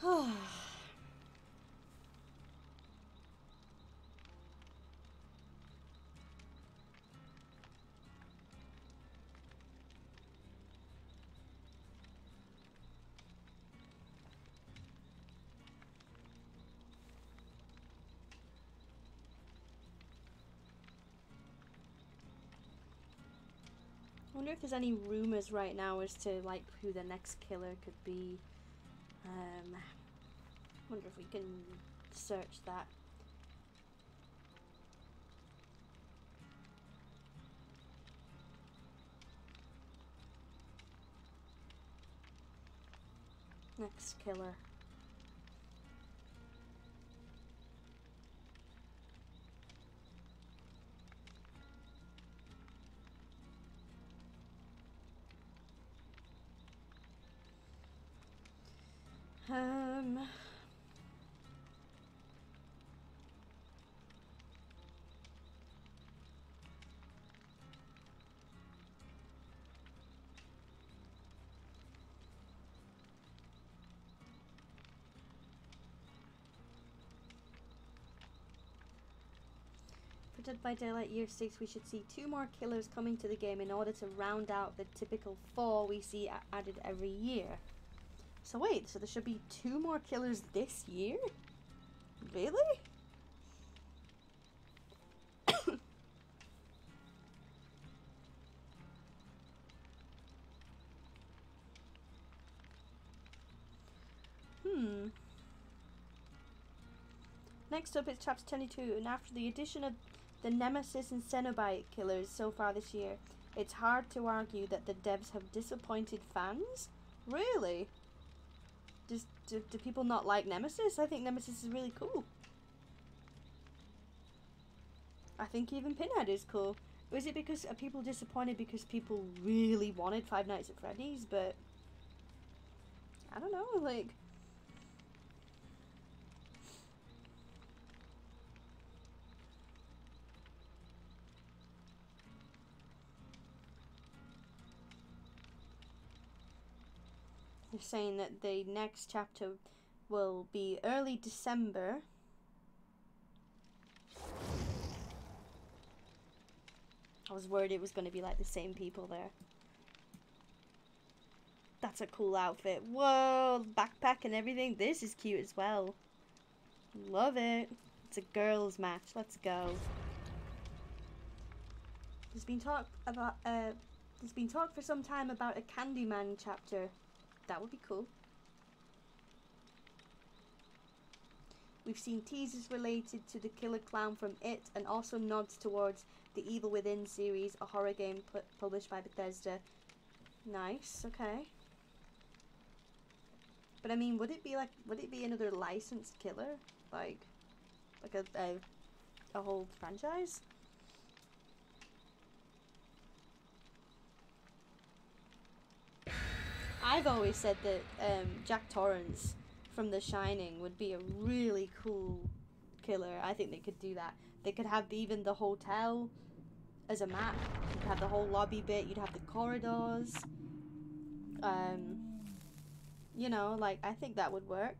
I wonder if there's any rumors right now as to like who the next killer could be. Um, wonder if we can search that. Next killer. Um. For by Daylight Year 6, we should see two more killers coming to the game in order to round out the typical four we see added every year. So wait, so there should be two more killers this year? Really? hmm. Next up is chapter 22, and after the addition of the Nemesis and Cenobite killers so far this year, it's hard to argue that the devs have disappointed fans. Really? Just do, do people not like Nemesis? I think Nemesis is really cool. I think even Pinhead is cool. Was it because are people disappointed because people really wanted Five Nights at Freddy's, but I don't know, like saying that the next chapter will be early December. I was worried it was going to be like the same people there. That's a cool outfit. Whoa, backpack and everything. This is cute as well. Love it. It's a girls' match. Let's go. There's been talk about uh, there's been talk for some time about a Candyman chapter. That would be cool. We've seen teasers related to the killer clown from It and also nods towards the Evil Within series, a horror game pu- published by Bethesda. Nice, okay. But I mean, would it be like, would it be another licensed killer? Like, like a, a, a whole franchise? I've always said that um, Jack Torrance from The Shining would be a really cool killer. I think they could do that. They could have even the hotel as a map. You'd have the whole lobby bit. You'd have the corridors. Um, you know, like I think that would work.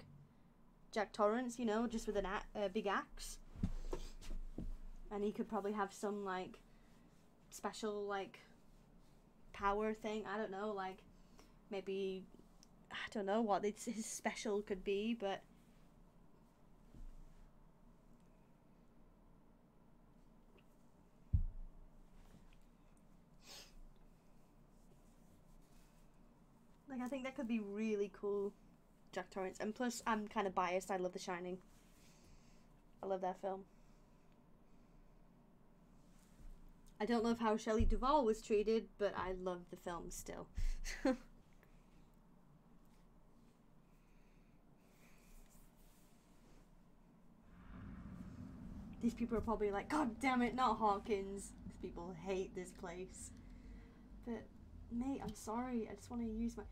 Jack Torrance, you know, just with a, a big axe, and he could probably have some like special like power thing. I don't know, like maybe I don't know what it's, his special could be, but like I think that could be really cool, Jack Torrance. And plus, I'm kind of biased. I love The Shining. I love that film. I don't love how Shelley Duvall was treated, but I love the film still. These people are probably like, God damn it, not Hawkins. These people hate this place. But, mate, I'm sorry. I just want to use my.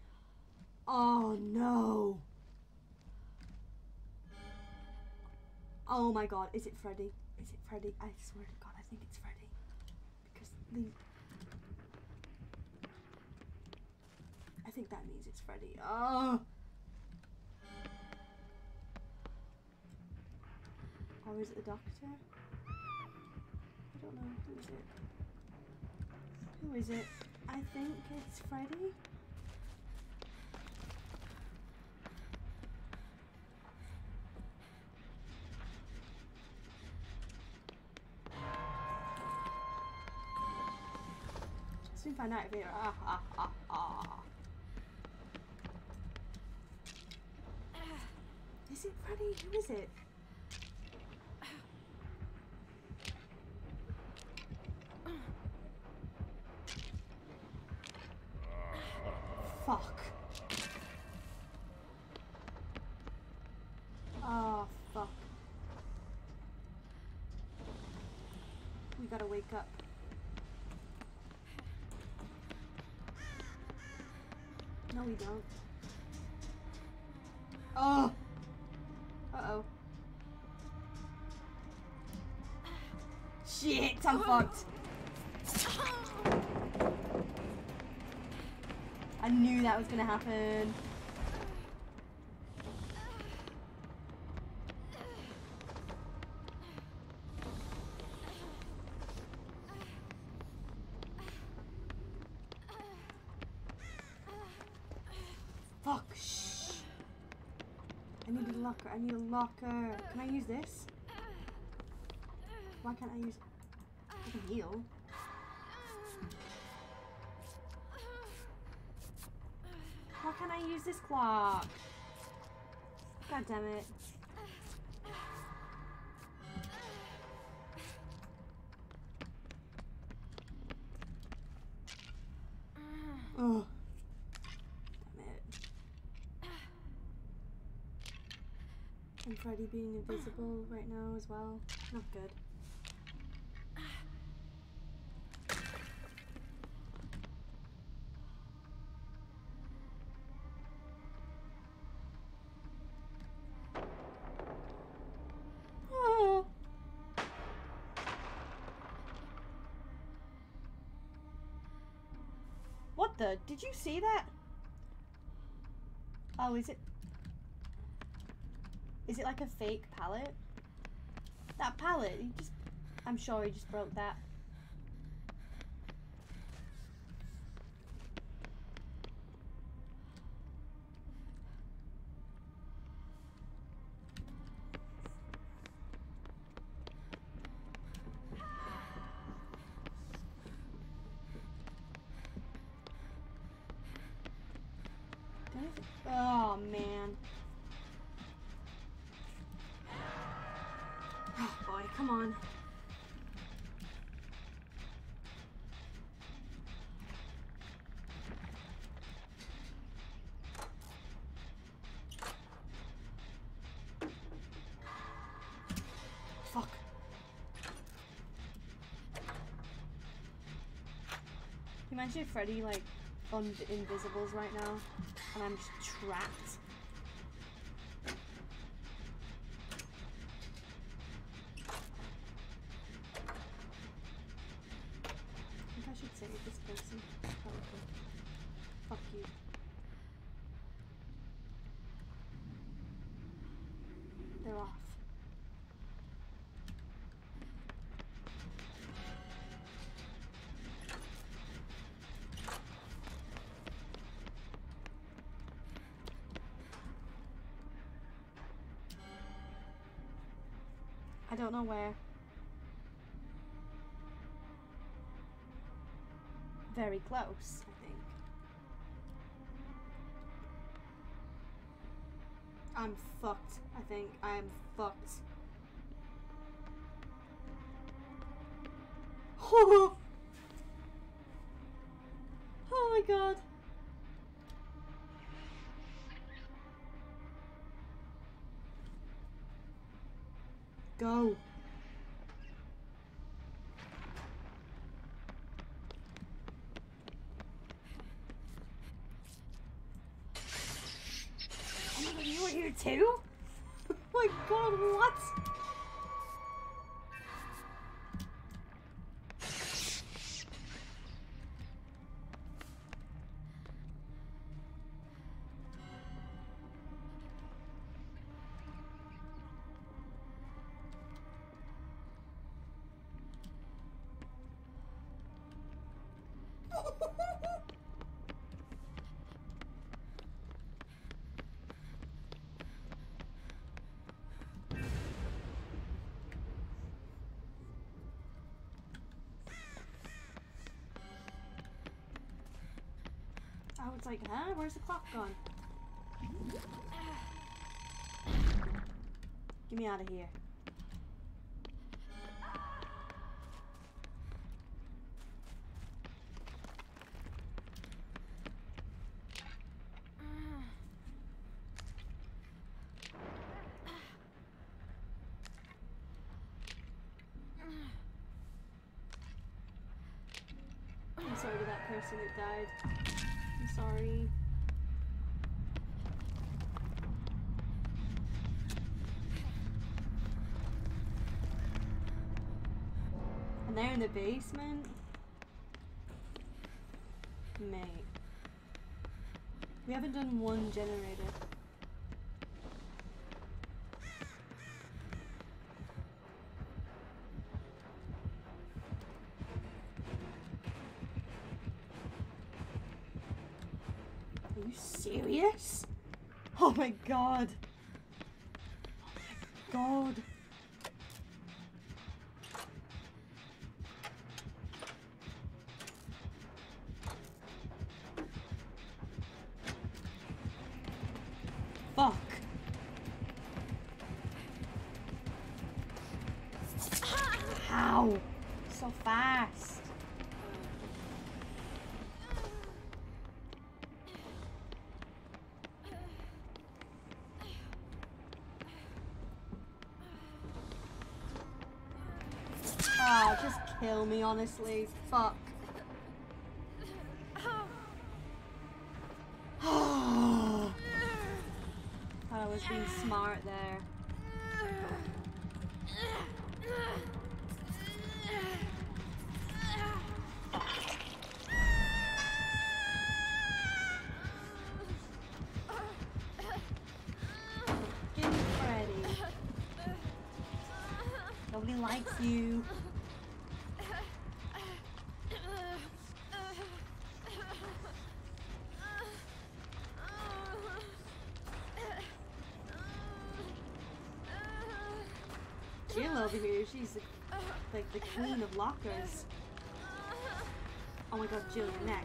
Oh no! Oh my god, is it Freddy? Is it Freddy? I swear to God, I think it's Freddy. Because the. I think that means it's Freddy. Oh! Or is it the doctor? I don't know. Who is it? Who is it? I think it's Freddy. Soon find out if it. Ah ah ah ah. Is it Freddy? Who is it? Fuck. Oh, fuck. We gotta wake up. No, we don't. Oh. Uh-oh. Shit, I'm fucked. I knew that was gonna happen. Fuck, shh. I need a Can I use this? Why can't I use... I can heal. Why can't I use this clock? God damn it. Right now as well. Not good. What the? Did you see that? Oh, is it? Is it like a fake pallet? That pallet, he just... I'm sure he just broke that. If Freddy like on the invisibles right now and I'm just trapped? Don't know where. Very close, I think. I'm fucked, I think. I am fucked. Oh, oh my god. Go. Oh my god, you were here too? oh my god, what? I was like, huh? Where's the clock gone? Get me out of here. I'm sorry to that person that died. Sorry. And they're in the basement? Mate. We haven't done one generator. Kill me, honestly. Fuck. Jill over here, she's like the queen of lockers. Oh my god, Jill, your neck.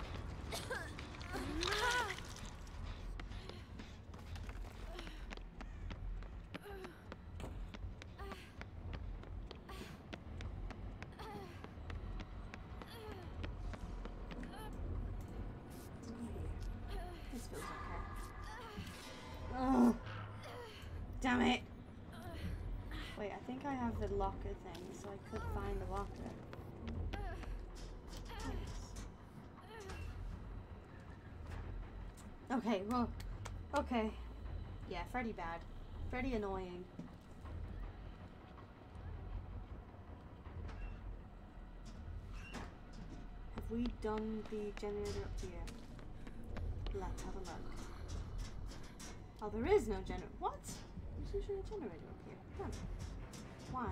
This feels okay. Ugh. Damn it! Wait, I think I have the locker thing, so I could find the locker. Okay, well, okay. Yeah, Freddy bad. Freddy annoying. Have we done the generator up here? Let's have a look. Oh, there is no generator. What? There's usually a generator up here. Huh. Why?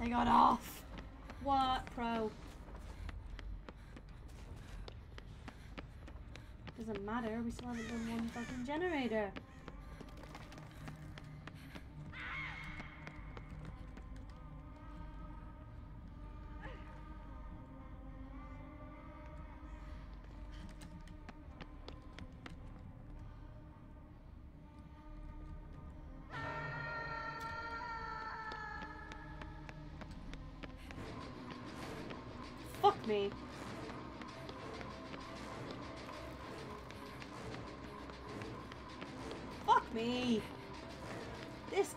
They got off. What, pro? Doesn't matter. We still haven't done one fucking generator.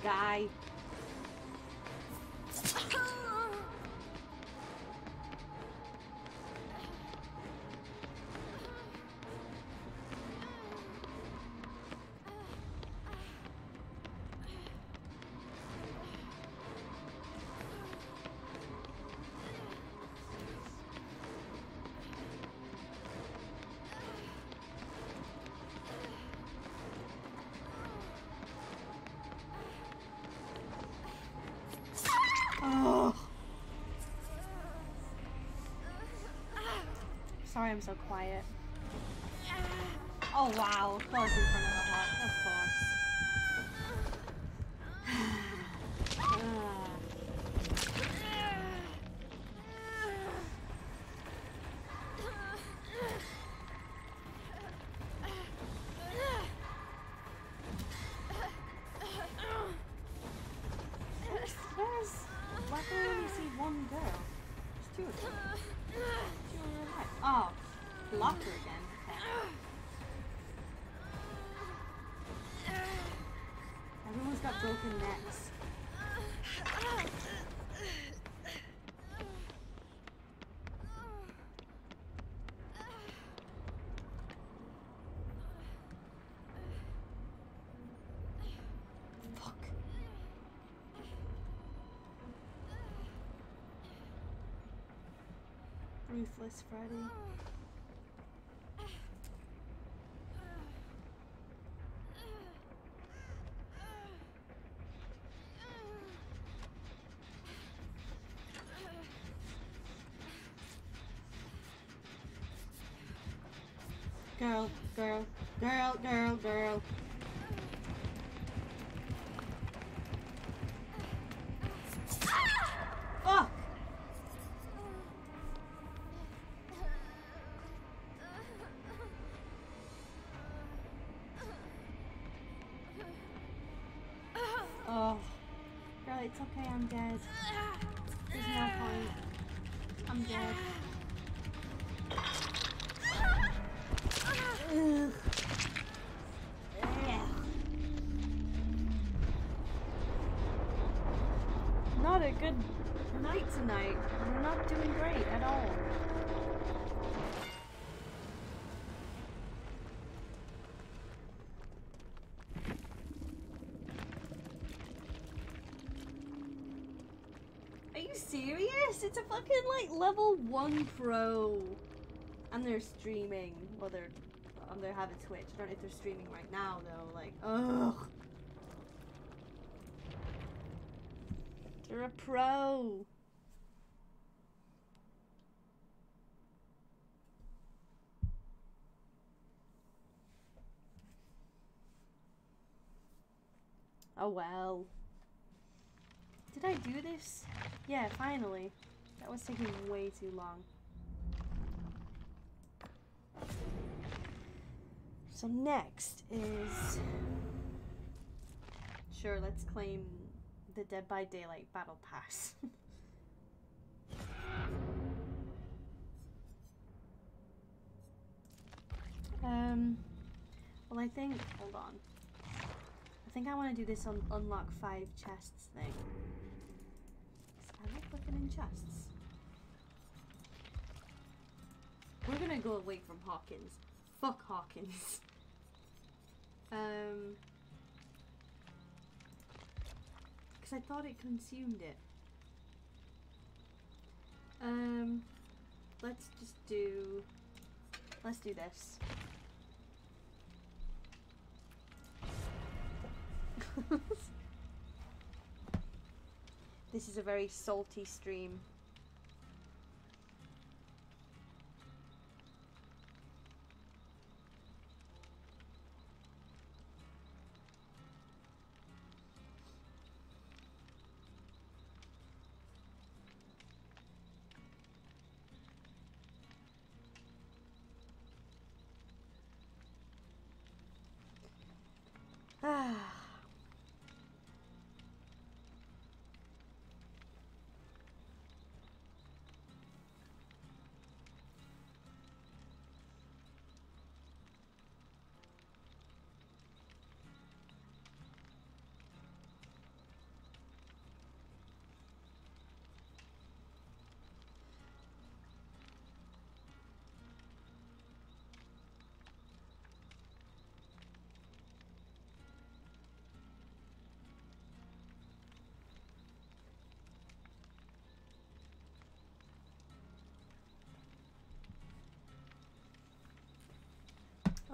Guy. Sorry I'm so quiet. Oh wow, course in front of the hawk, Ruthless Freddy. Girl, girl, girl, girl, girl. I'm dead. There's no point. I'm dead. Not a good night tonight. We're not doing great at all. Are you serious? It's a fucking like level one pro. And they're streaming. Well, they're um, they have a Twitch. I don't know if they're streaming right now though. Like, ugh. They're a pro. Oh well. Did I do this? Yeah, finally. That was taking way too long. So next is sure let's claim the Dead by Daylight Battle Pass. um well I think hold on. I think I want to do this on unlock five chests thing. I like looking in chests. We're gonna go away from Hawkins. Fuck Hawkins. Um, because I thought it consumed it. Um, let's just do. Let's do this. this is a very salty stream.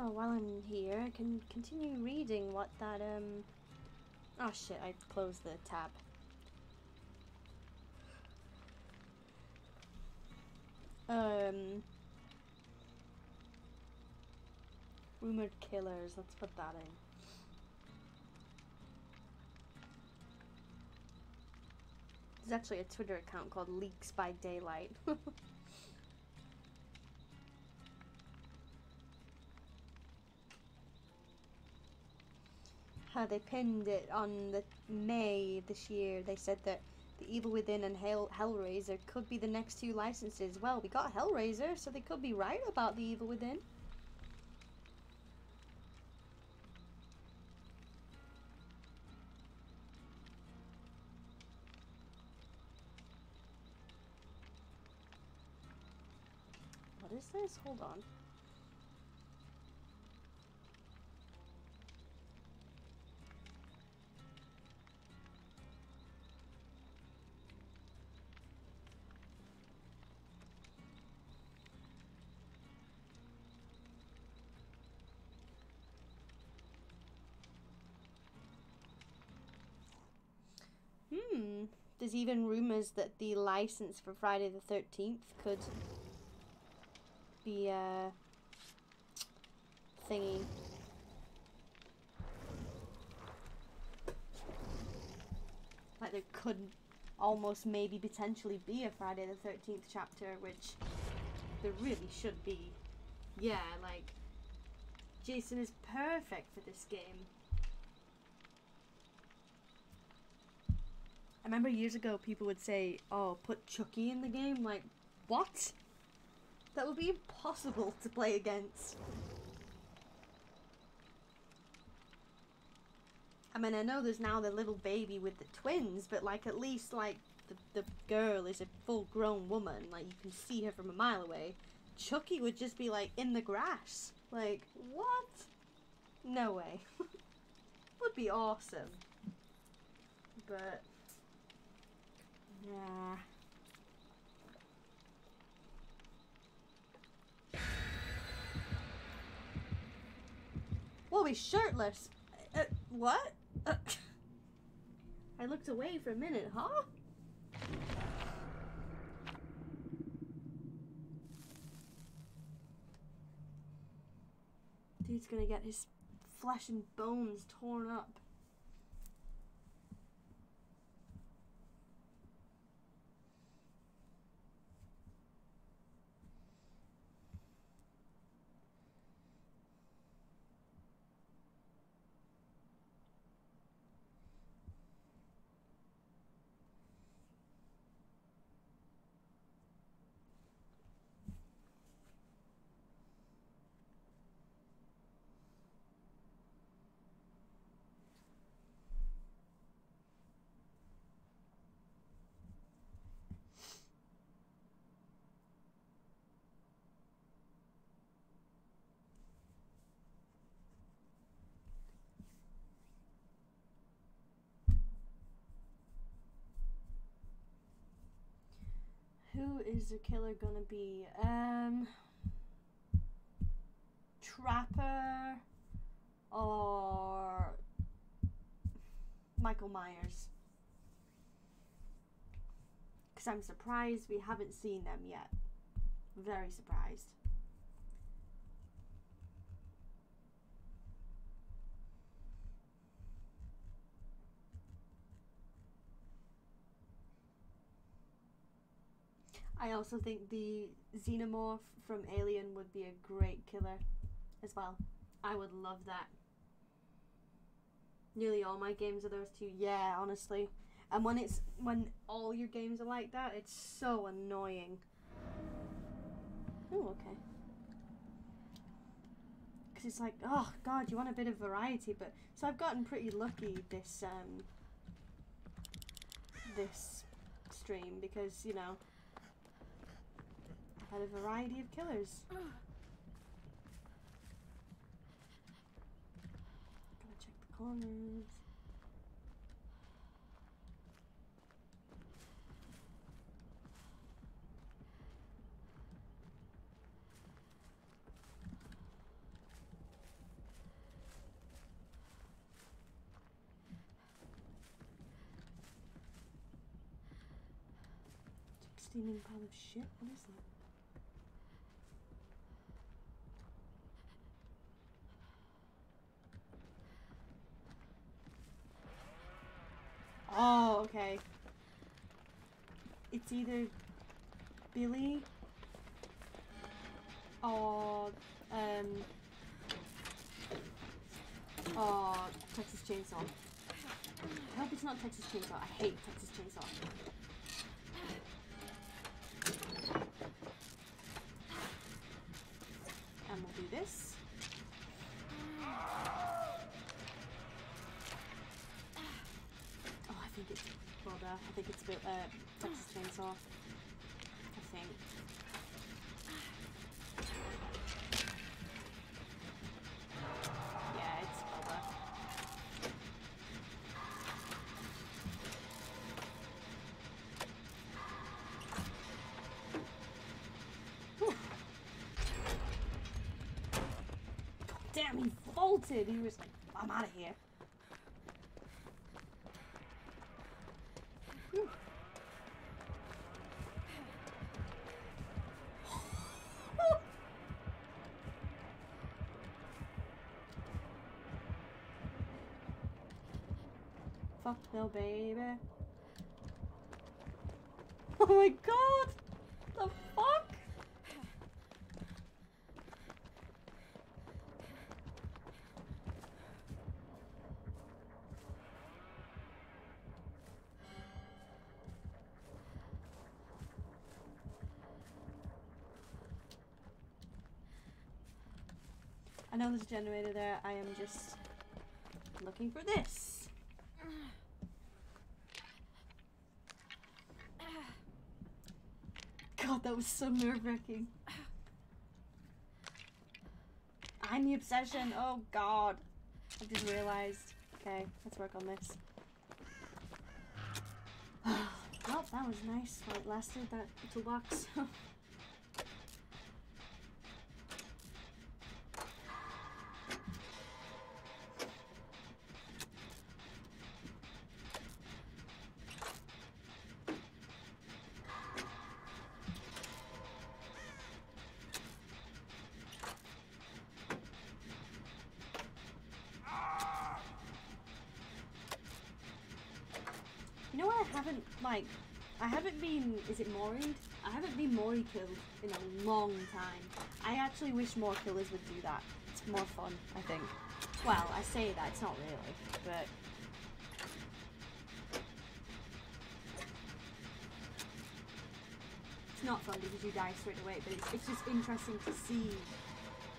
Oh, while I'm here, I can continue reading what that, um... Oh shit, I closed the tab. Um... Rumored killers. Let's put that in. There's actually a Twitter account called Leaks by Daylight. How they pinned it on the May this year. They said that the Evil Within and Hell Hellraiser could be the next two licenses. Well, we got Hellraiser, so they could be right about the Evil Within. What is this? Hold on. Hmm. There's even rumors that the license for Friday the 13th could be uh thingy. Like there could almost maybe potentially be a Friday the 13th chapter, which there really should be. Yeah, like Jason is perfect for this game. Remember years ago people would say, "Oh, put Chucky in the game." Like, what? That would be impossible to play against. I mean, I know there's now the little baby with the twins, but like at least like the, the girl is a full grown woman. Like you can see her from a mile away. Chucky would just be like in the grass. Like, what? No way. would be awesome. But Whoa, he's shirtless. Uh, what? Uh, I looked away for a minute, huh? Dude's gonna get his flesh and bones torn up. Who is the killer gonna be? Um, Trapper or Michael Myers? Because I'm surprised we haven't seen them yet. Very surprised. I also think the xenomorph from Alien would be a great killer as well. I would love that. Nearly all my games are those two. Yeah, honestly. And when it's when all your games are like that, it's so annoying. Oh, okay. Because it's like, oh god, you want a bit of variety, but so I've gotten pretty lucky this um this stream because you know had a variety of killers. Gotta check the corners. Steaming pile of shit? What is that? Okay. It's either Billy or um or Texas Chainsaw. I hope it's not Texas Chainsaw. I hate Texas Chainsaw. And we'll do this. Oh, I think it's Brother. I think it's Bill- uh, Texas Chainsaw. Vaulted. He was like, I'm out of here. Fuck no, baby. Oh my god! I know there's a generator there. I am just looking for this. God, that was so nerve wracking. I'm the obsession. Oh God. I just realized. Okay, let's work on this. well, that was nice while it lasted, that toolbox. You Mori'd? I haven't been Mori killed in a long time. I actually wish more killers would do that. It's more fun, I think. Well, I say that, it's not really, but it's not fun because you die straight away, but it's, it's just interesting to see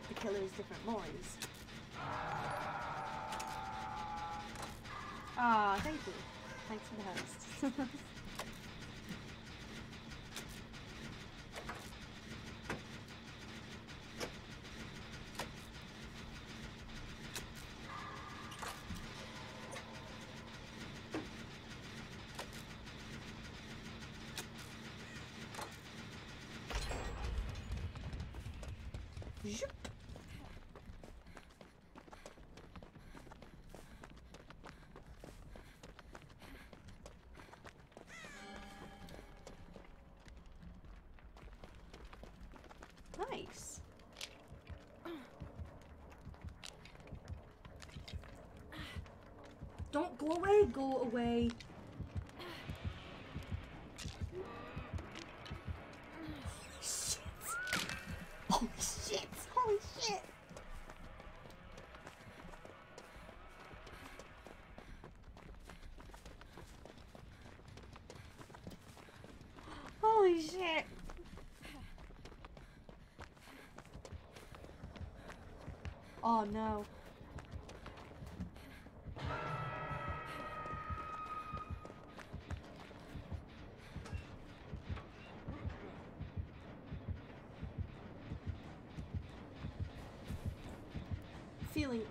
the killer's different Moris. Ah, thank you. Thanks for the host. go away, go away. Shit. Holy shit. Holy shit. Holy shit. Oh no.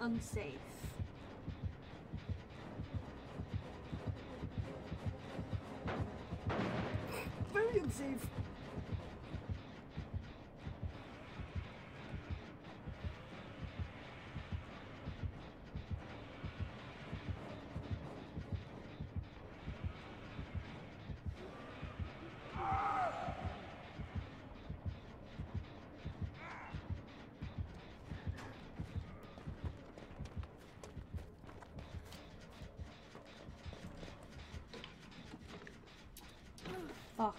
Unsafe. Very unsafe. Fuck.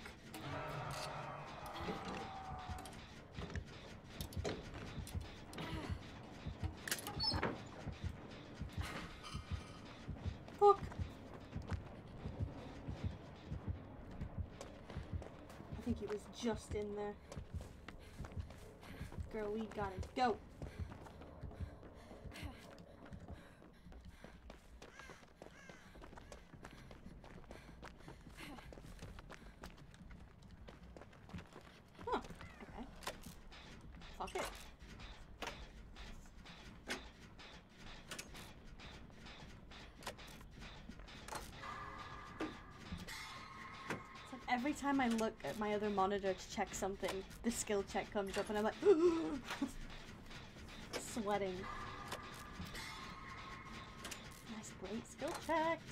Fuck. I think he was just in there. Girl, we gotta go. Huh. Okay. Fuck it. It's like every time I look at my other monitor to check something, the skill check comes up and I'm like sweating. Nice great skill checks.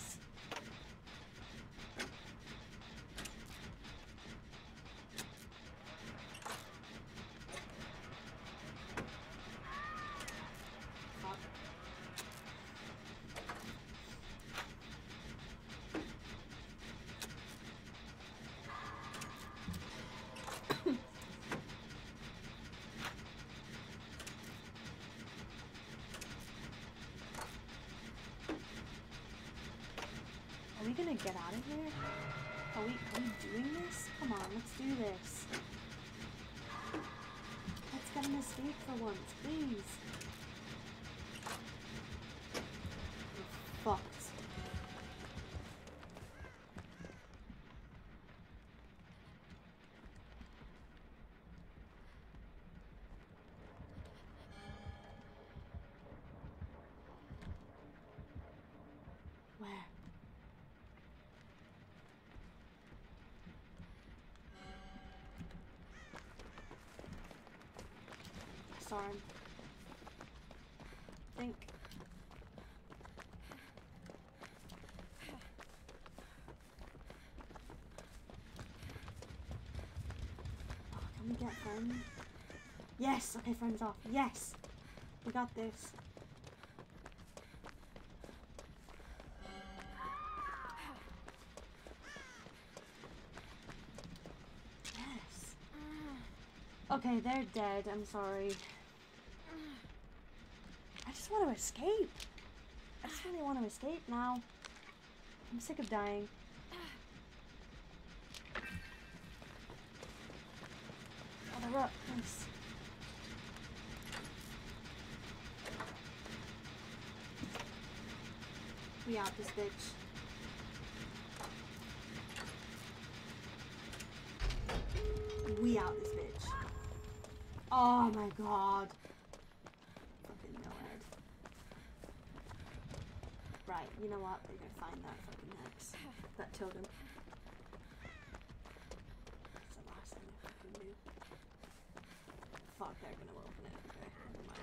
I. Think. Oh, can we get friends? Yes! Okay, friends off. Yes! We got this. Okay, they're dead. I'm sorry. I just want to escape. I just really want to escape now. I'm sick of dying. Oh, they're up. Nice. We out this bitch. We out this bitch. Oh my god. Fucking no head. Right, you know what? They're gonna find that fucking hex. That totem. That's the last thing I fucking do. Fuck, they're gonna open it. Okay, never mind.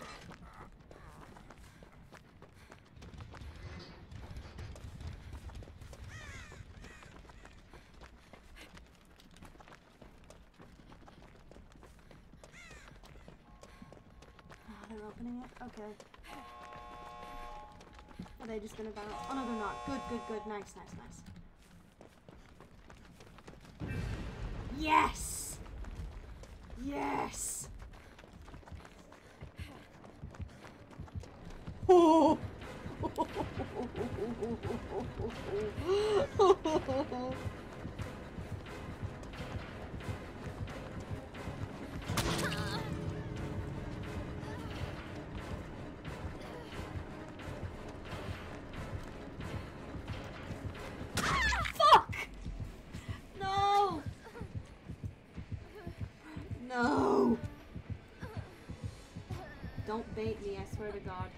They're opening it? Okay. Are they just gonna bounce? Oh no, they're not. Good, good, good. Nice, nice, nice. Yes! To God.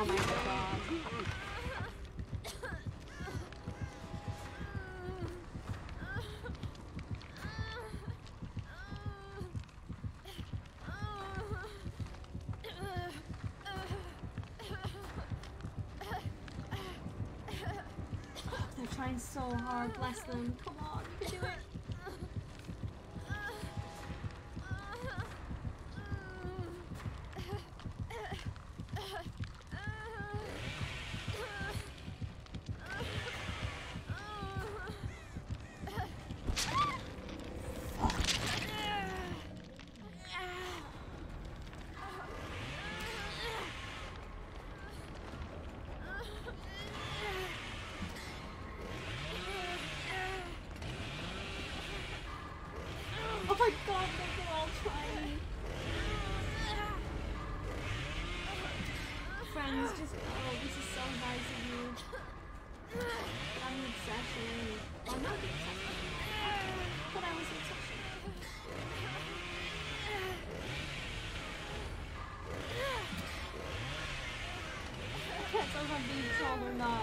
Oh my god. They're trying so hard, bless them. Come Trolled or not.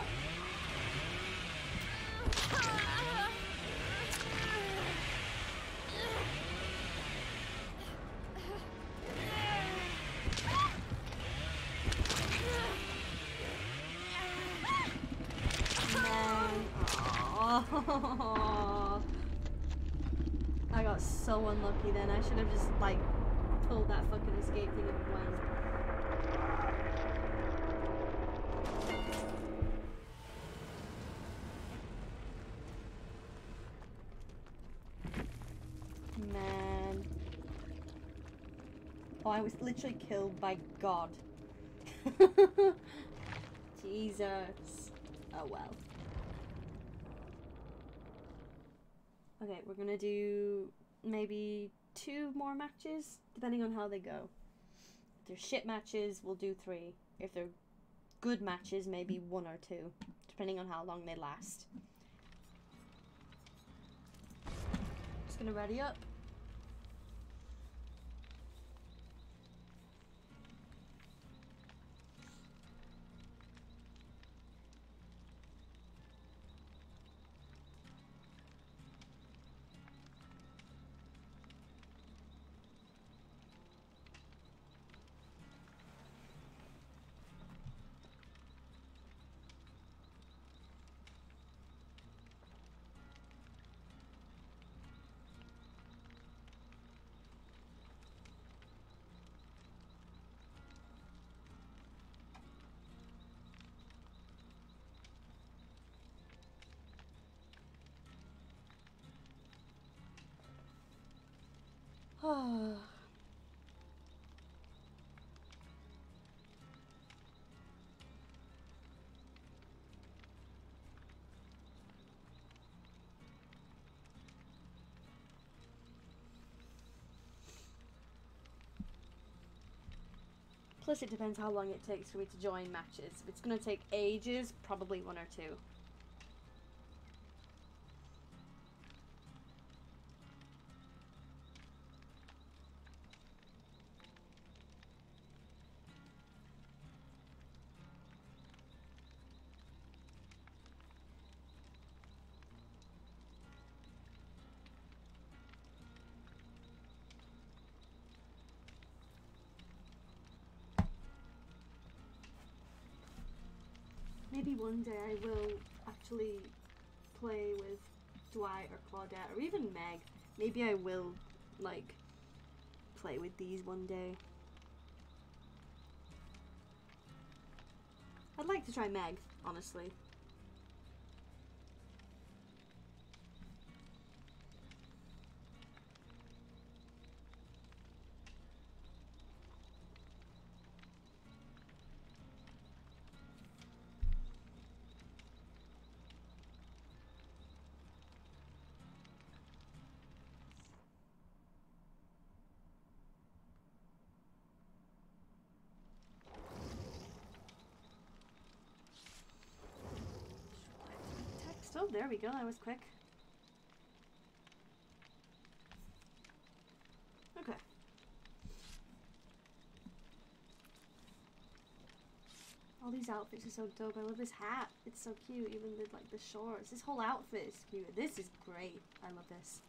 I got so unlucky then. I should have just like pulled that fucking escape thing and went. Oh, I was literally killed by God. Jesus. Oh well. Okay, we're gonna do maybe two more matches, depending on how they go. If they're shit matches, we'll do three. If they're good matches, maybe one or two, depending on how long they last. Just gonna ready up. Plus, it depends how long it takes for me to join matches. If it's gonna take ages, probably one or two. One day I will actually play with Dwight or Claudette or even Meg. Maybe I will, like, play with these one day. I'd like to try Meg, honestly. Oh, there we go. That was quick. Okay. All these outfits are so dope. I love this hat. It's so cute. Even the like the shorts. This whole outfit is cute. This is great. I love this.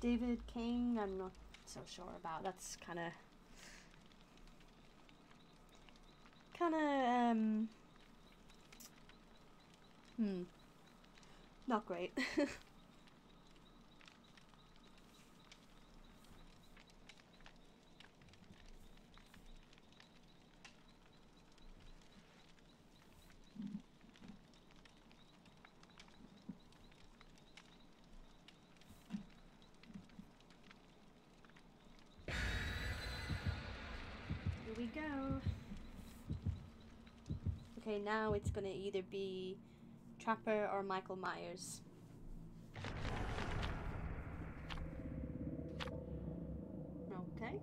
David King. I'm not so sure about. That's kind of kind of um Hmm. Not great. Here we go. Okay, now it's gonna either be Trapper or Michael Myers. Okay.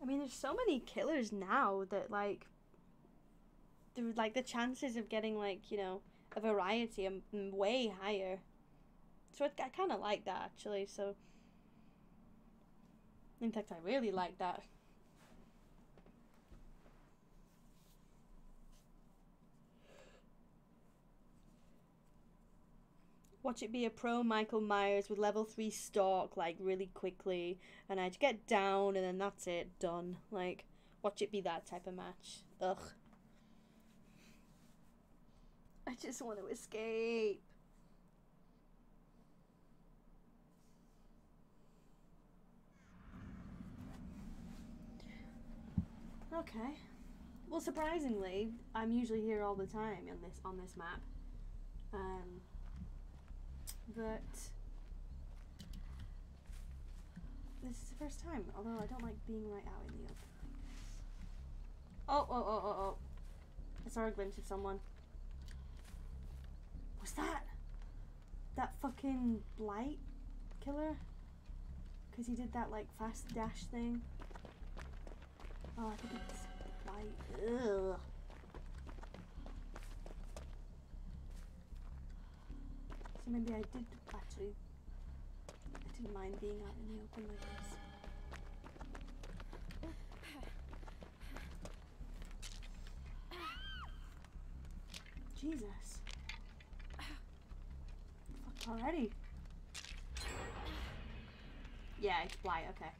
I mean, there's so many killers now that like, the like the chances of getting like you know a variety are way higher. So I, I kind of like that actually. So, in fact, I really like that. Watch it be a pro Michael Myers with level 3 stalk, like, really quickly. And I'd get down, and then that's it, done. Like, watch it be that type of match. Ugh. I just want to escape. Okay. Well, surprisingly, I'm usually here all the time on this on this map. Um, but this is the first time. Although I don't like being right out in the open. Oh, oh, oh, oh, oh! I saw a glimpse of someone. Was that that fucking blight killer? Cause he did that like fast dash thing. Oh, I think it's blight. Ugh. So maybe I did actually. I didn't mind being out in the open like this. Jesus. Already. Yeah, it's blight, okay.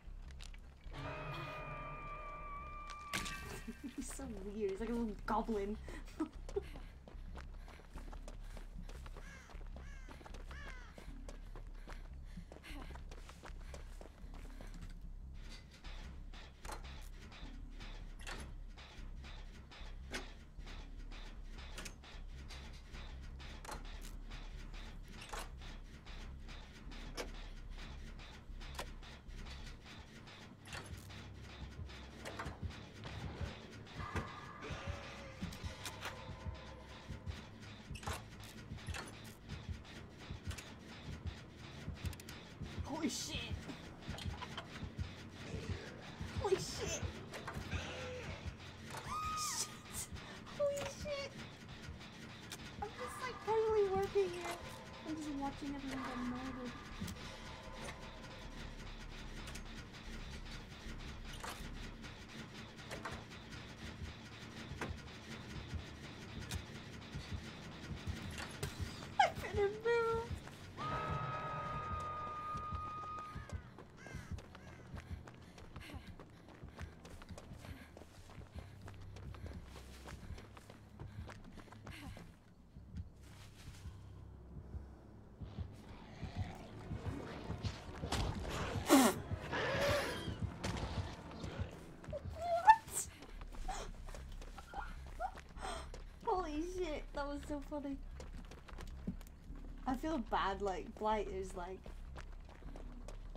He's so weird. He's like a little goblin. watching everyone get murdered. I couldn't move. What? Holy shit, that was so funny. I feel bad, like, Blight is like,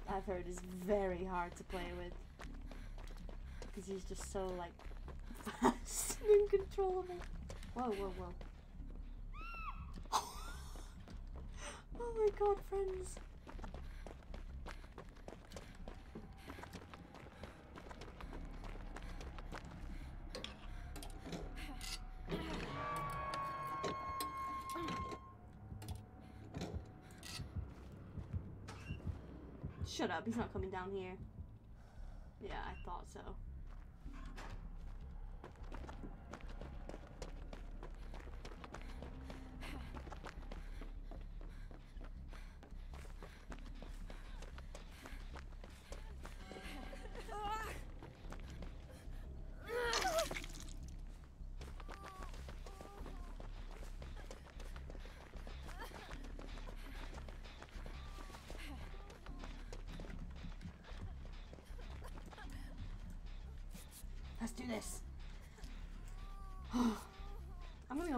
I've heard is very hard to play with. Because he's just so, like, fast and uncontrollable. Whoa, whoa, whoa. oh my god, friends. Shut up, he's not coming down here. Yeah, I thought so.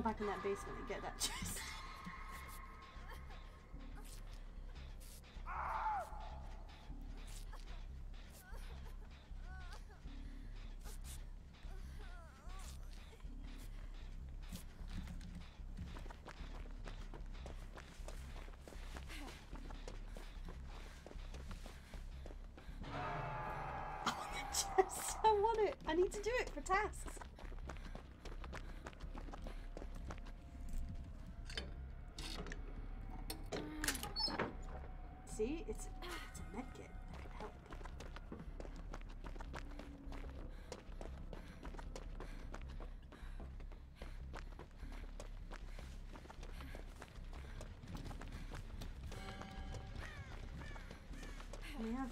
Back in that basement and get that chest. Oh, chest. I want it. I need to do it for tasks.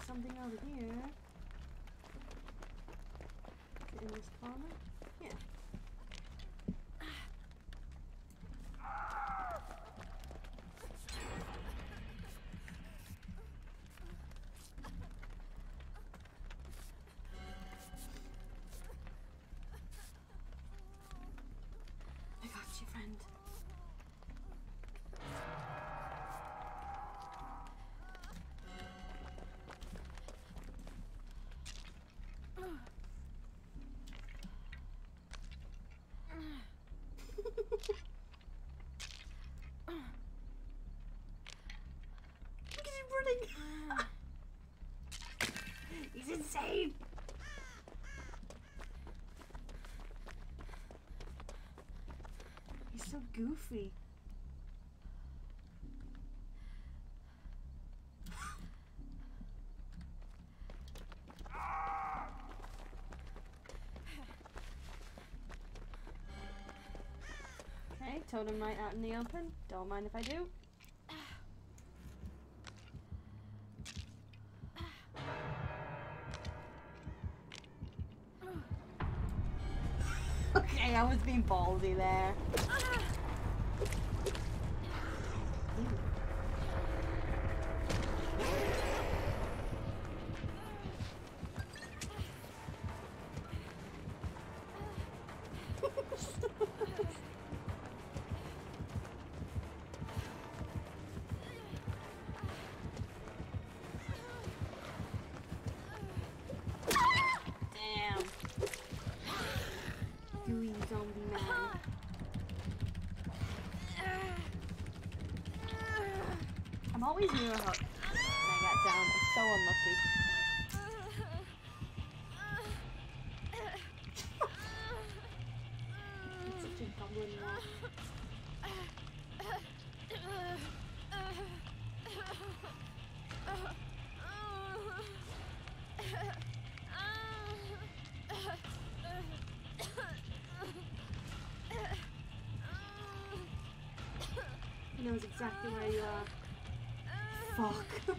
Something over here. In this corner? Yeah. Goofy. Okay, totem right out in the open. Don't mind if I do. Okay, I was being ballsy there. Zombie man. I'm always near a hook. And I got down. I'm so unlucky. Exactly where you are.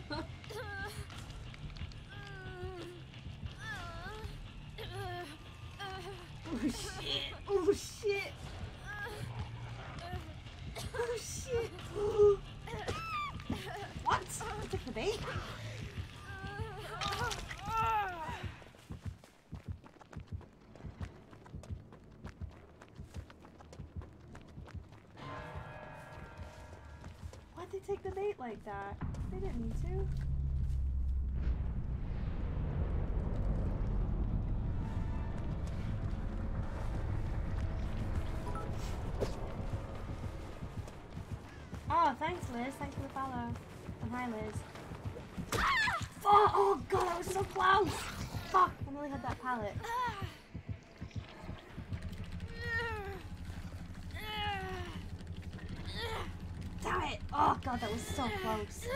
Fuck. take the bait like that? They didn't need to. Oh, thanks, Liz. Thanks for the follow. And hi, Liz. Ah! Oh, oh god, that was so close! Fuck, I nearly had that pallet. Damn it! Oh god, that was so close.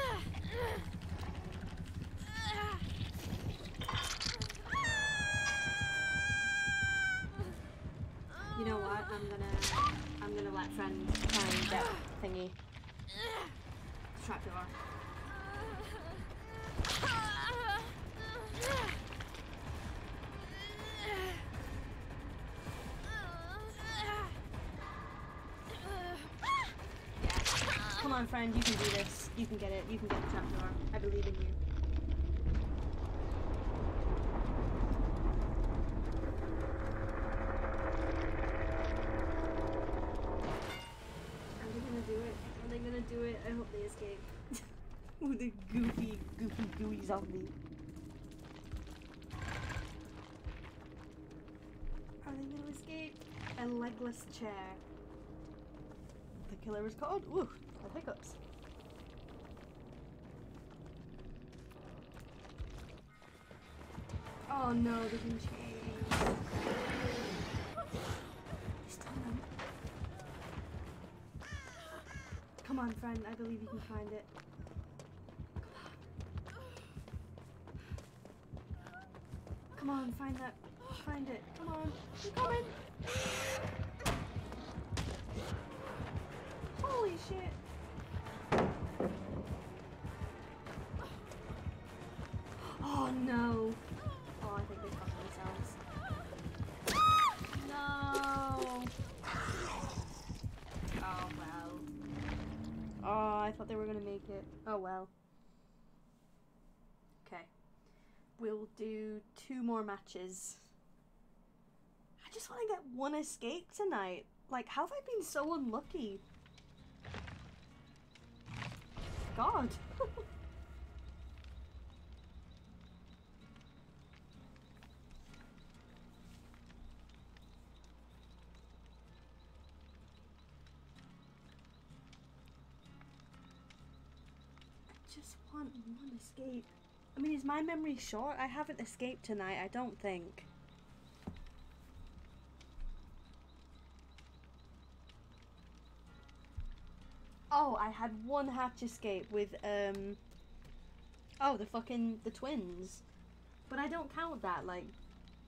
You know what? I'm gonna, I'm gonna let friend try and get thingy. Trapdoor. friend, you can do this. You can get it. You can get the trap door. I believe in you. Are they gonna do it? Are they gonna do it? I hope they escape. Ooh, the goofy, goofy, gooey zombie. Are they gonna escape? A legless chair. The killer is called. Ooh the hiccups. Oh no, they can change. This time. Come on, friend. I believe you can find it. Come on, find that. Find it. Come on. I'm coming. Holy shit. No. Oh, I think they fucked themselves. No. Oh well. Oh, I thought they were gonna make it. Oh well. Okay. We'll do two more matches. I just want to get one escape tonight. Like, how have I been so unlucky? God. Want one escape. I mean, is my memory short? I haven't escaped tonight, I don't think. Oh, I had one hatch escape with, um... Oh, the fucking... the twins. But I don't count that, like...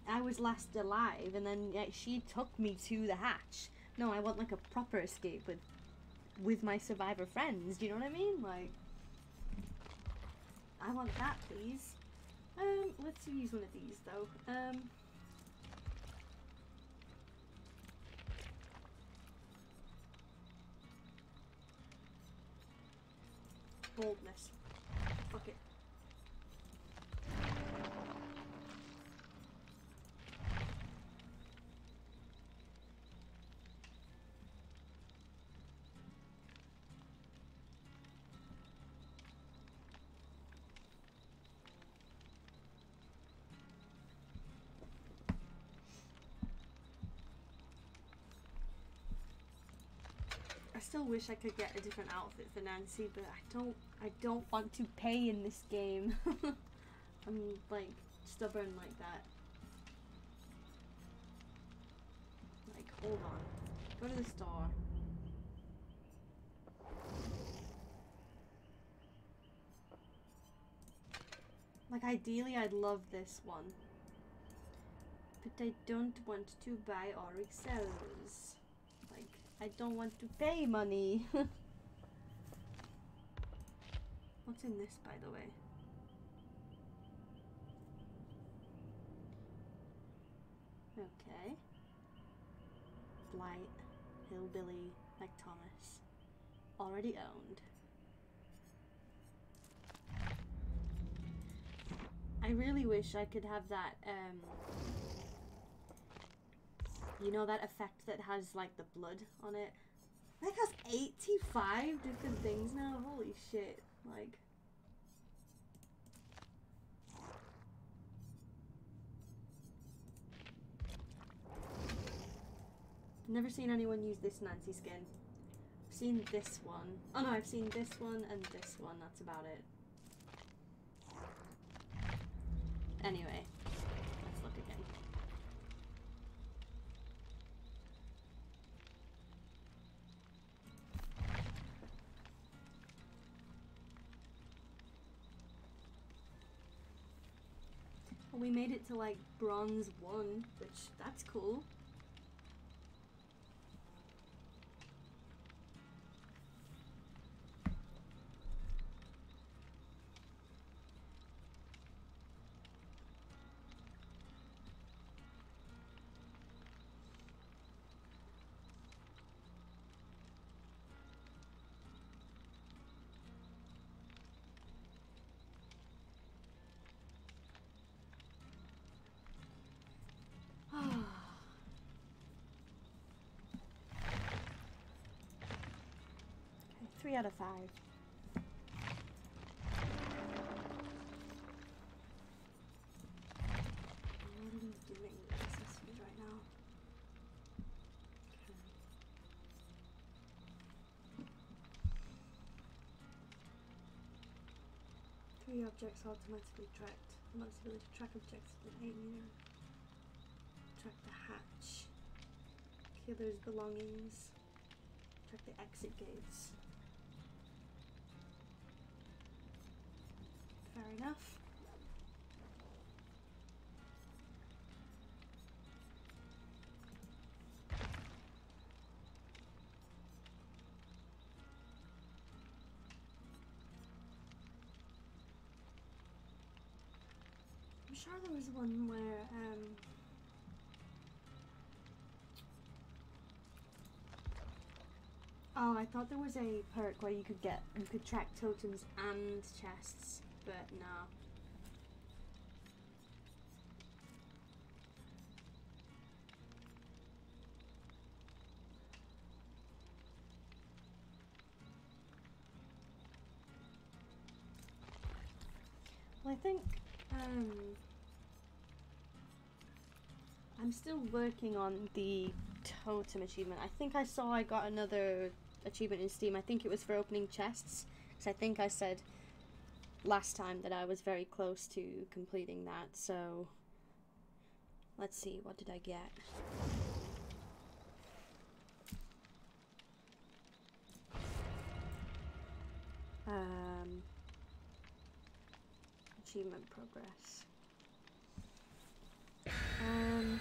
I was last alive, and then she took me to the hatch. No, I want, like, a proper escape with... with my survivor friends, do you know what I mean? Like... I want that, please. Um, let's use one of these, though. Um... Boldness. Fuck it. I still wish I could get a different outfit for Nancy, but I don't I don't want to pay in this game. I'm like stubborn like that. Like, hold on. Go to the store. Like ideally I'd love this one. But I don't want to buy Auric cells. I don't want to pay money. What's in this, by the way? Okay. Blight, Hillbilly, like Thomas. Already owned. I really wish I could have that, um, you know that effect that has like the blood on it? That has 85 different things now. Holy shit. Like Never seen anyone use this Nancy skin. I've seen this one. Oh no, I've seen this one and this one. That's about it. Anyway, we made it to like bronze one, which that's cool. Three out of five. Three objects automatically tracked. Unlocks the ability to track objects with an 8 meter. Track the hatch. Killer's belongings. Track the exit gates. Enough. I'm sure there was one where um Oh, I thought there was a perk where you could get you could track totems and chests, but no. Well, I think um, I'm still working on the totem achievement. I think I saw I got another achievement in Steam. I think it was for opening chests. Because I think I said last time that I was very close to completing that. So let's see, what did I get? Um, achievement progress. Um,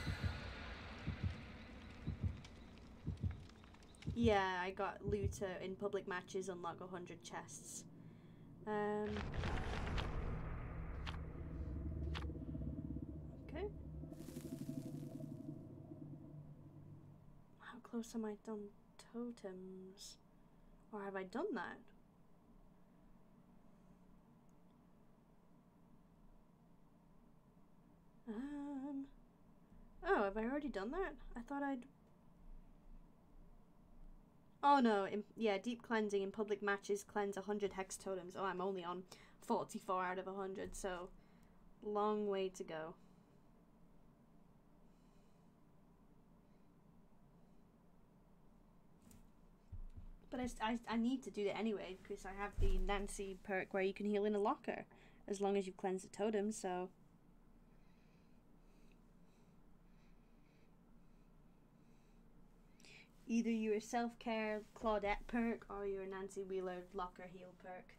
yeah, I got looter in public matches unlock 100 chests. Um, okay. How close am I done totems? Or have I done that? Um. Oh, have I already done that? I thought I'd. Oh no, in, yeah, deep cleansing in public matches cleanse 100 hex totems. Oh, I'm only on 44 out of 100, so long way to go. But I, I, I need to do that anyway because I have the Nancy perk where you can heal in a locker as long as you cleanse the totem, so. Either your self care Claudette perk or your Nancy Wheeler locker heal perk.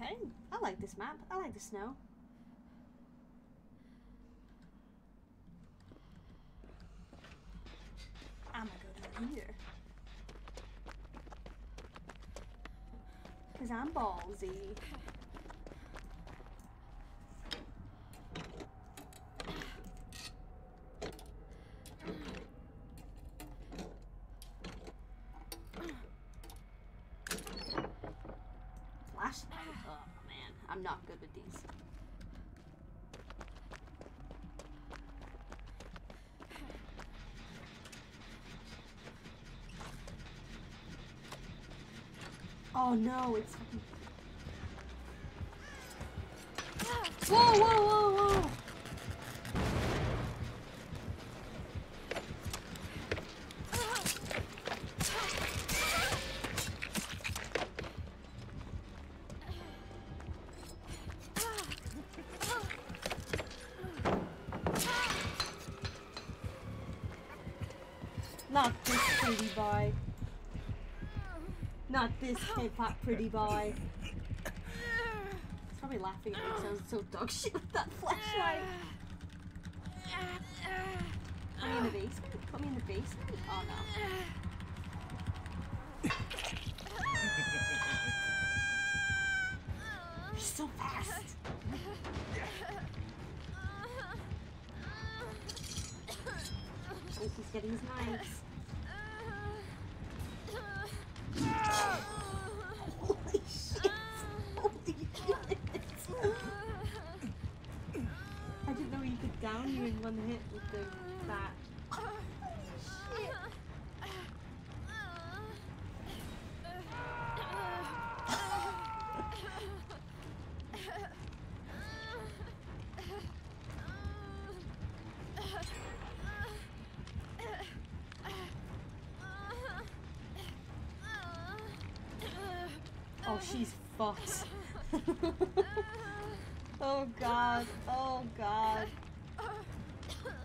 Okay, I like this map. I like the snow. I'm gonna go down here. Cause I'm ballsy. Flashlight. Oh man, I'm not good with these. Oh no, it's. Whoa, whoa, whoa, whoa! Not this pretty boy. Not this hip hop pretty boy. He's probably laughing at me because I was so dog shit with that flashlight. Put me in the basement? Put me in the basement? Oh no. one hit with the bat. Oh, she's fucked. oh god. Oh god.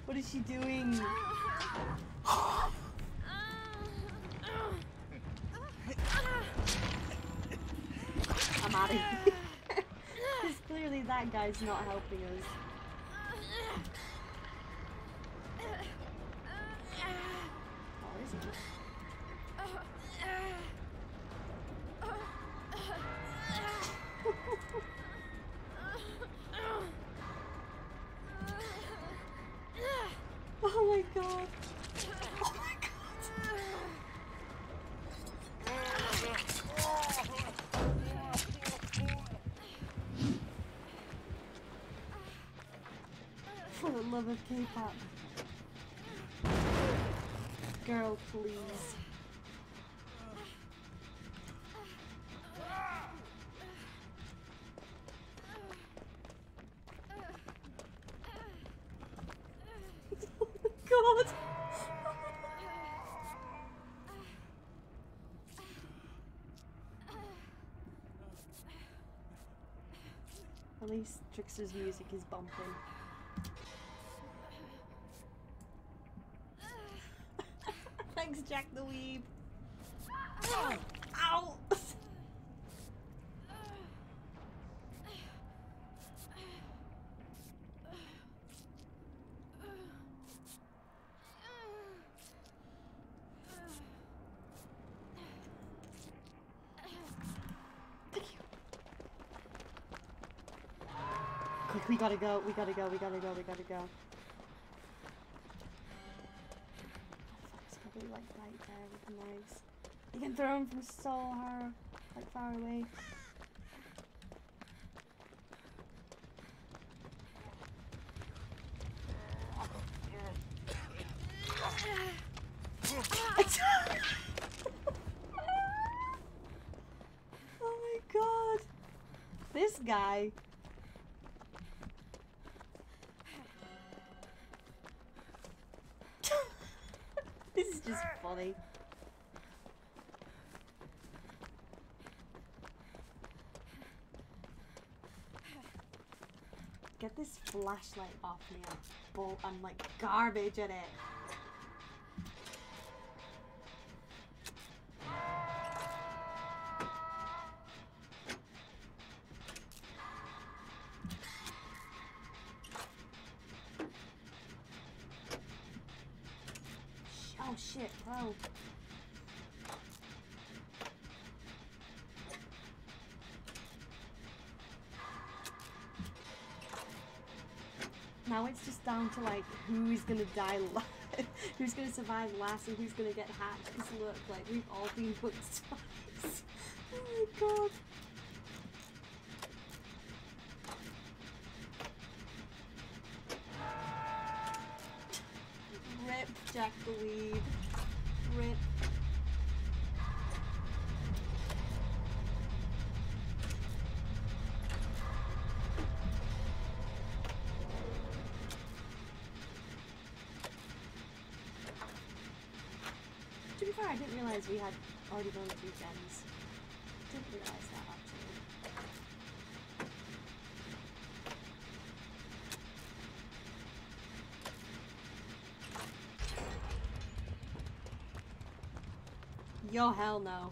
What is she doing? I'm out of here. Because clearly that guy's not helping us. Girl, please. Oh god. At least Trickster's music is bumping. Jack the Weeb. Ow! Quick, we gotta go, we gotta go, we gotta go, we gotta go. You can throw him from so far, like far away. Get this flashlight off me. I'm, bull- I'm like garbage at it. It's just down to like who's gonna die last, who's gonna survive last, and who's gonna get hacked. Because look, like we've all been hooked twice. oh my god. Realize we had already gone through gens. Didn't realize that actually. Yo, hell no.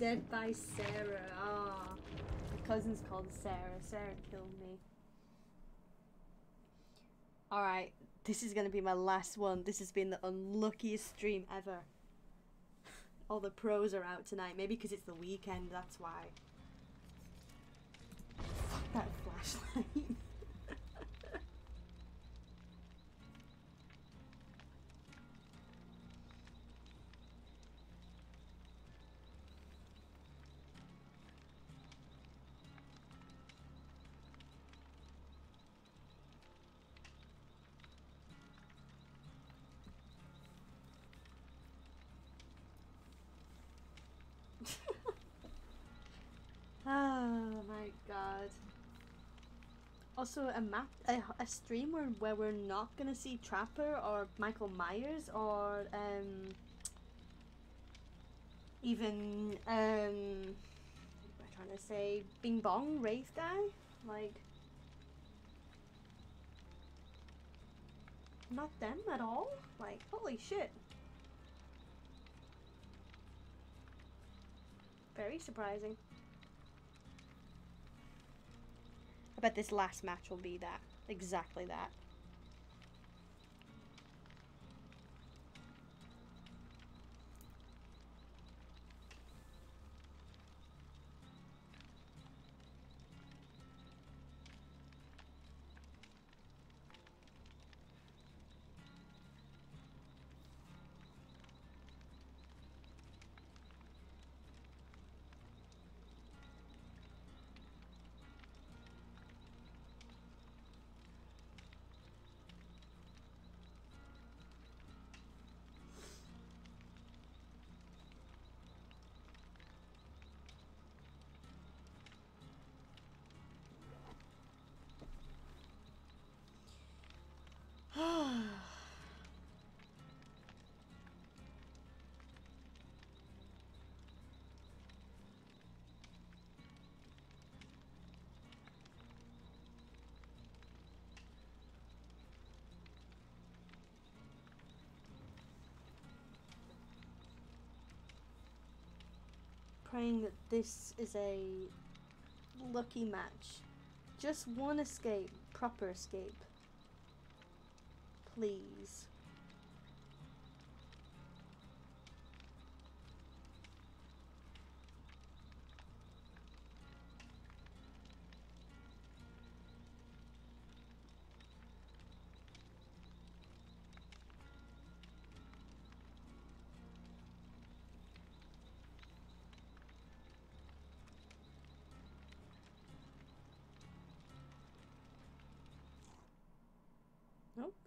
Dead by Sarah. Ah, my cousin's called Sarah. Sarah killed me. Alright, this is gonna be my last one. This has been the unluckiest stream ever. All the pros are out tonight. Maybe because it's the weekend, that's why. Fuck that flashlight. oh my god. Also, a map, a, a stream where, where we're not gonna see Trapper or Michael Myers or um, even um, what am I trying to say? Bing Bong Wraith guy, like not them at all. Like holy shit. Very surprising. I bet this last match will be that. Exactly that. Praying that this is a lucky match. Just one escape, proper escape. Please.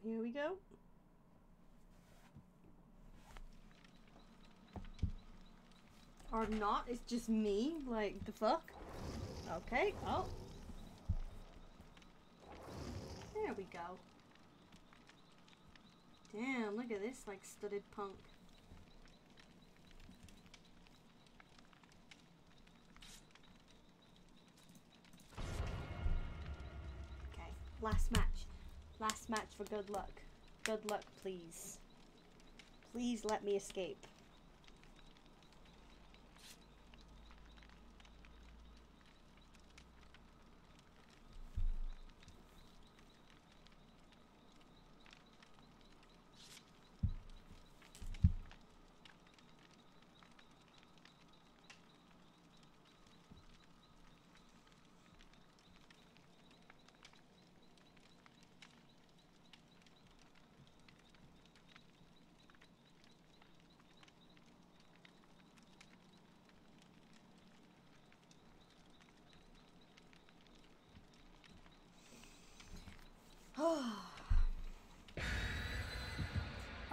Here we go. Or not, it's just me. Like, the fuck? Okay, oh. There we go. Damn, look at this, like, studded punk. Okay, last match. Last match for good luck. Good luck, please. Please let me escape.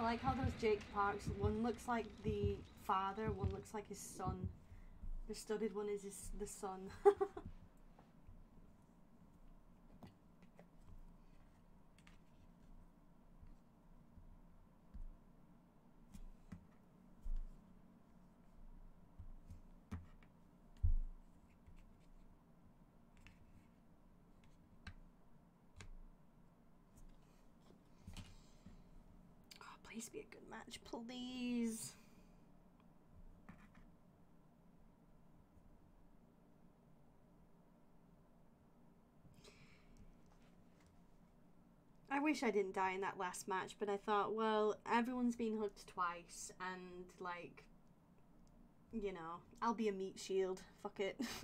I like how those Jake Parks, one looks like the father, one looks like his son. The studded one is his, the son. Please be a good match, please. I wish I didn't die in that last match, but I thought, well, everyone's been hooked twice, and like, you know, I'll be a meat shield. Fuck it.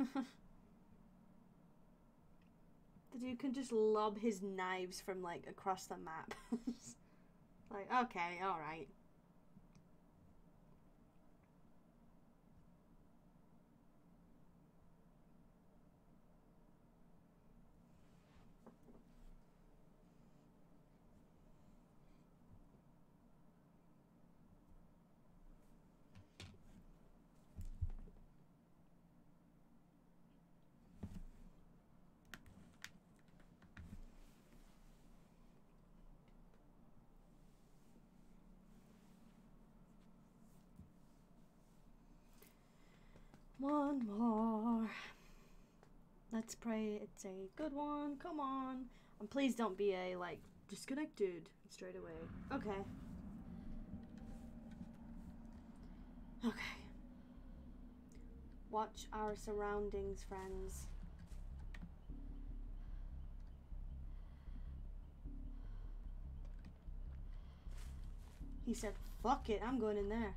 the dude can just lob his knives from like across the map. like, okay, alright. One more. Let's pray it's a good one. Come on. And please don't be a, like, disconnected straight away. Okay. Okay. Watch our surroundings, friends. He said, fuck it, I'm going in there.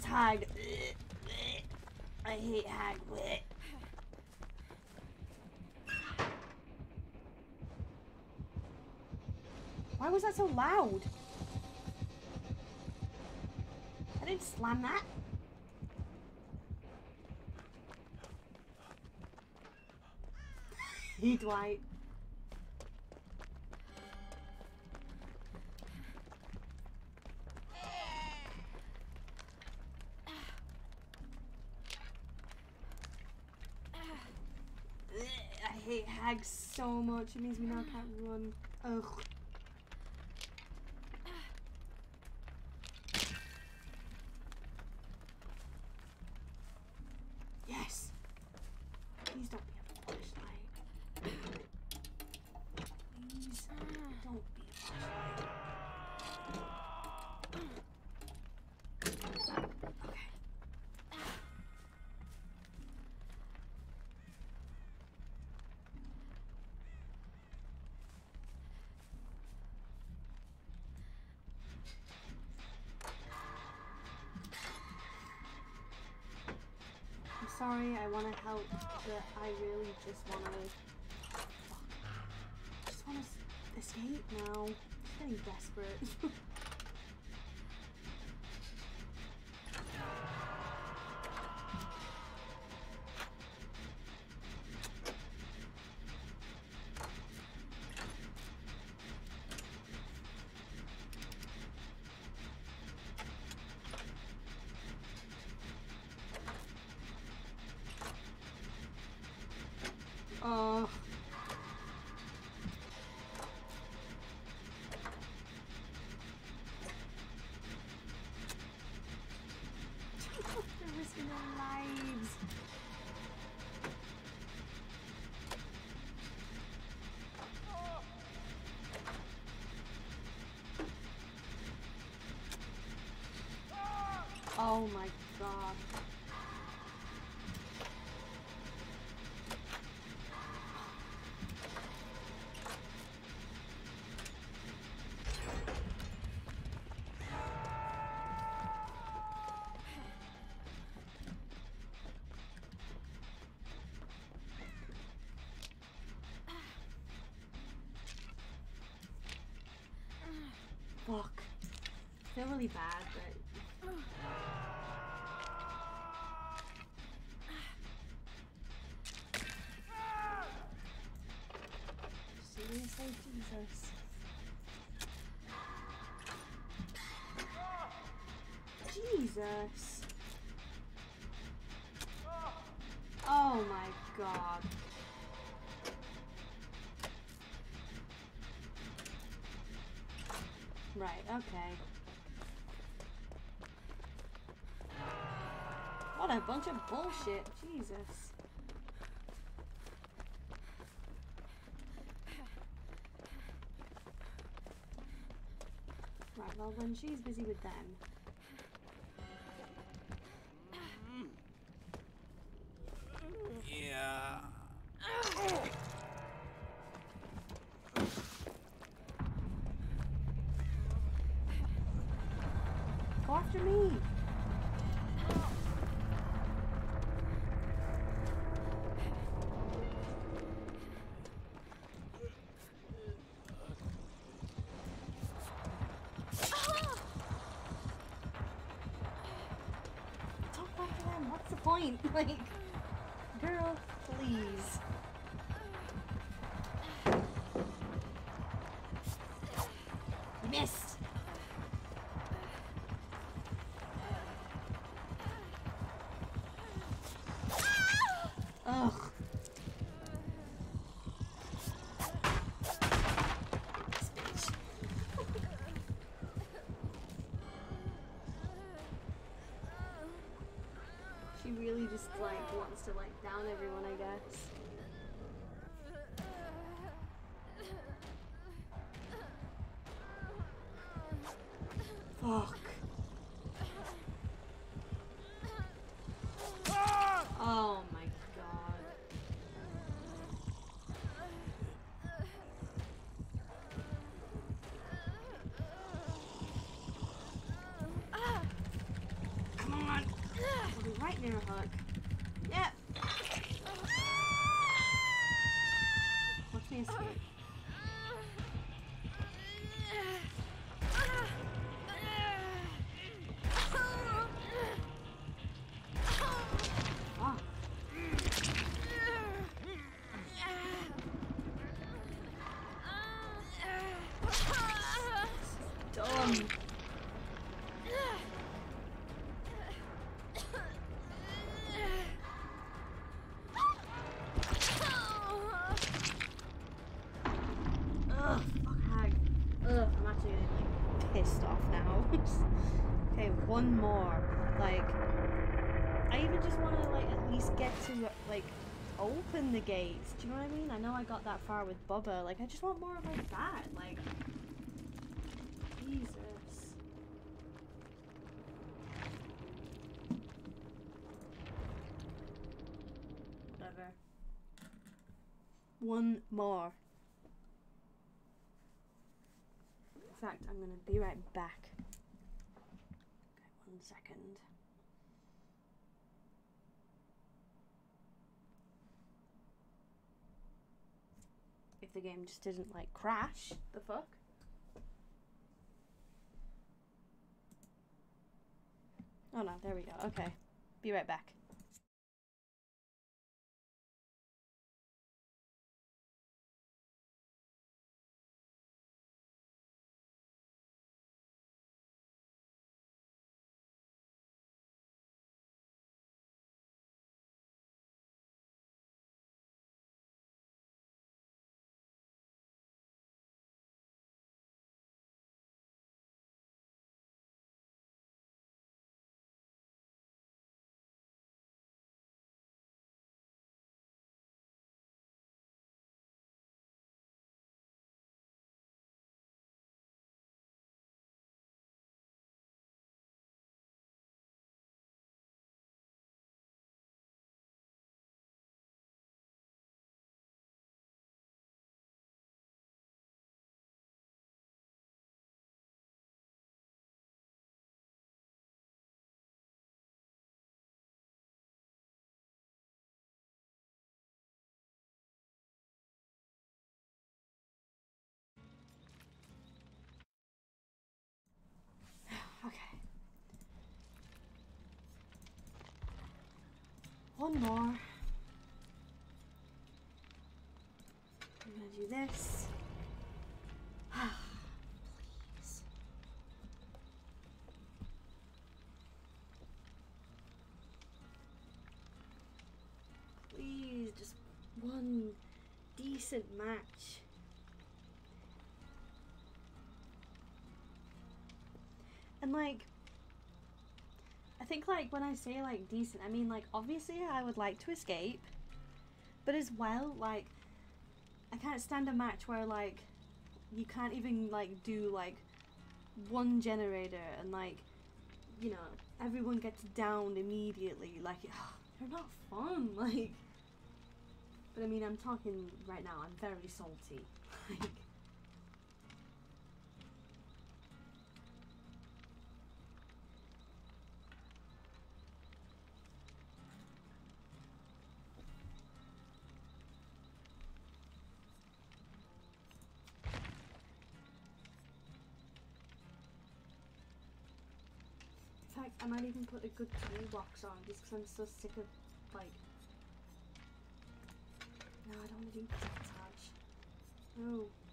It's hag. I hate hag. Why was that so loud? I didn't slam that. hey, Dwight. Much. It means we now can't run. Ugh. Sorry, I want to help, but I really just want to. just want to escape now. I'm getting desperate. Oh my god. Fuck. I feel really bad. Jesus. Jesus. Oh my god. Right, okay. What a bunch of bullshit. Jesus. When she's busy with them. Like wants to like down everyone, I guess. Fuck. Oh my god. Come on. Right near a one more. Like, I even just want to like at least get to like open the gates. Do you know what I mean? I know I got that far with Bubba. Like, I just want more of like that. Like, Jesus. Whatever. One more. In fact, I'm gonna be right back. Okay, one second. If the game just didn't like crash, the fuck? Oh no, there we go. Okay. Be right back. One more. I'm gonna do this. Please. Please, just one decent match. And like, think like when I say like decent, I mean like obviously I would like to escape, but as well like I can't stand a match where like you can't even like do like one generator and like you know everyone gets downed immediately. Like they're not fun like but I mean I'm talking right now I'm very salty like might even put a good toolbox on just because I'm so sick of like. No, I don't want to do sabotage. No. Oh.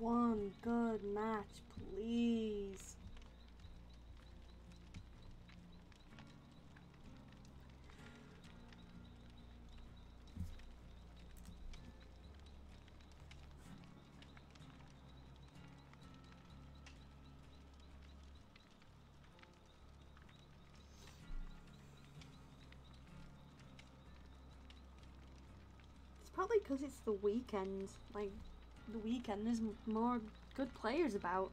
One good match, please. It's probably because it's the weekend. Like, the weekend, there's more good players about.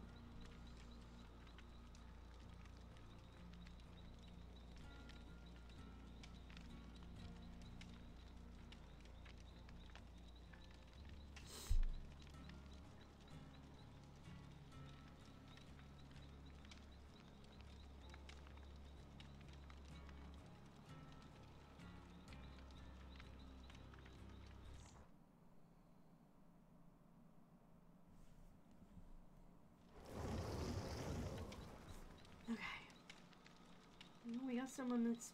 Got someone that's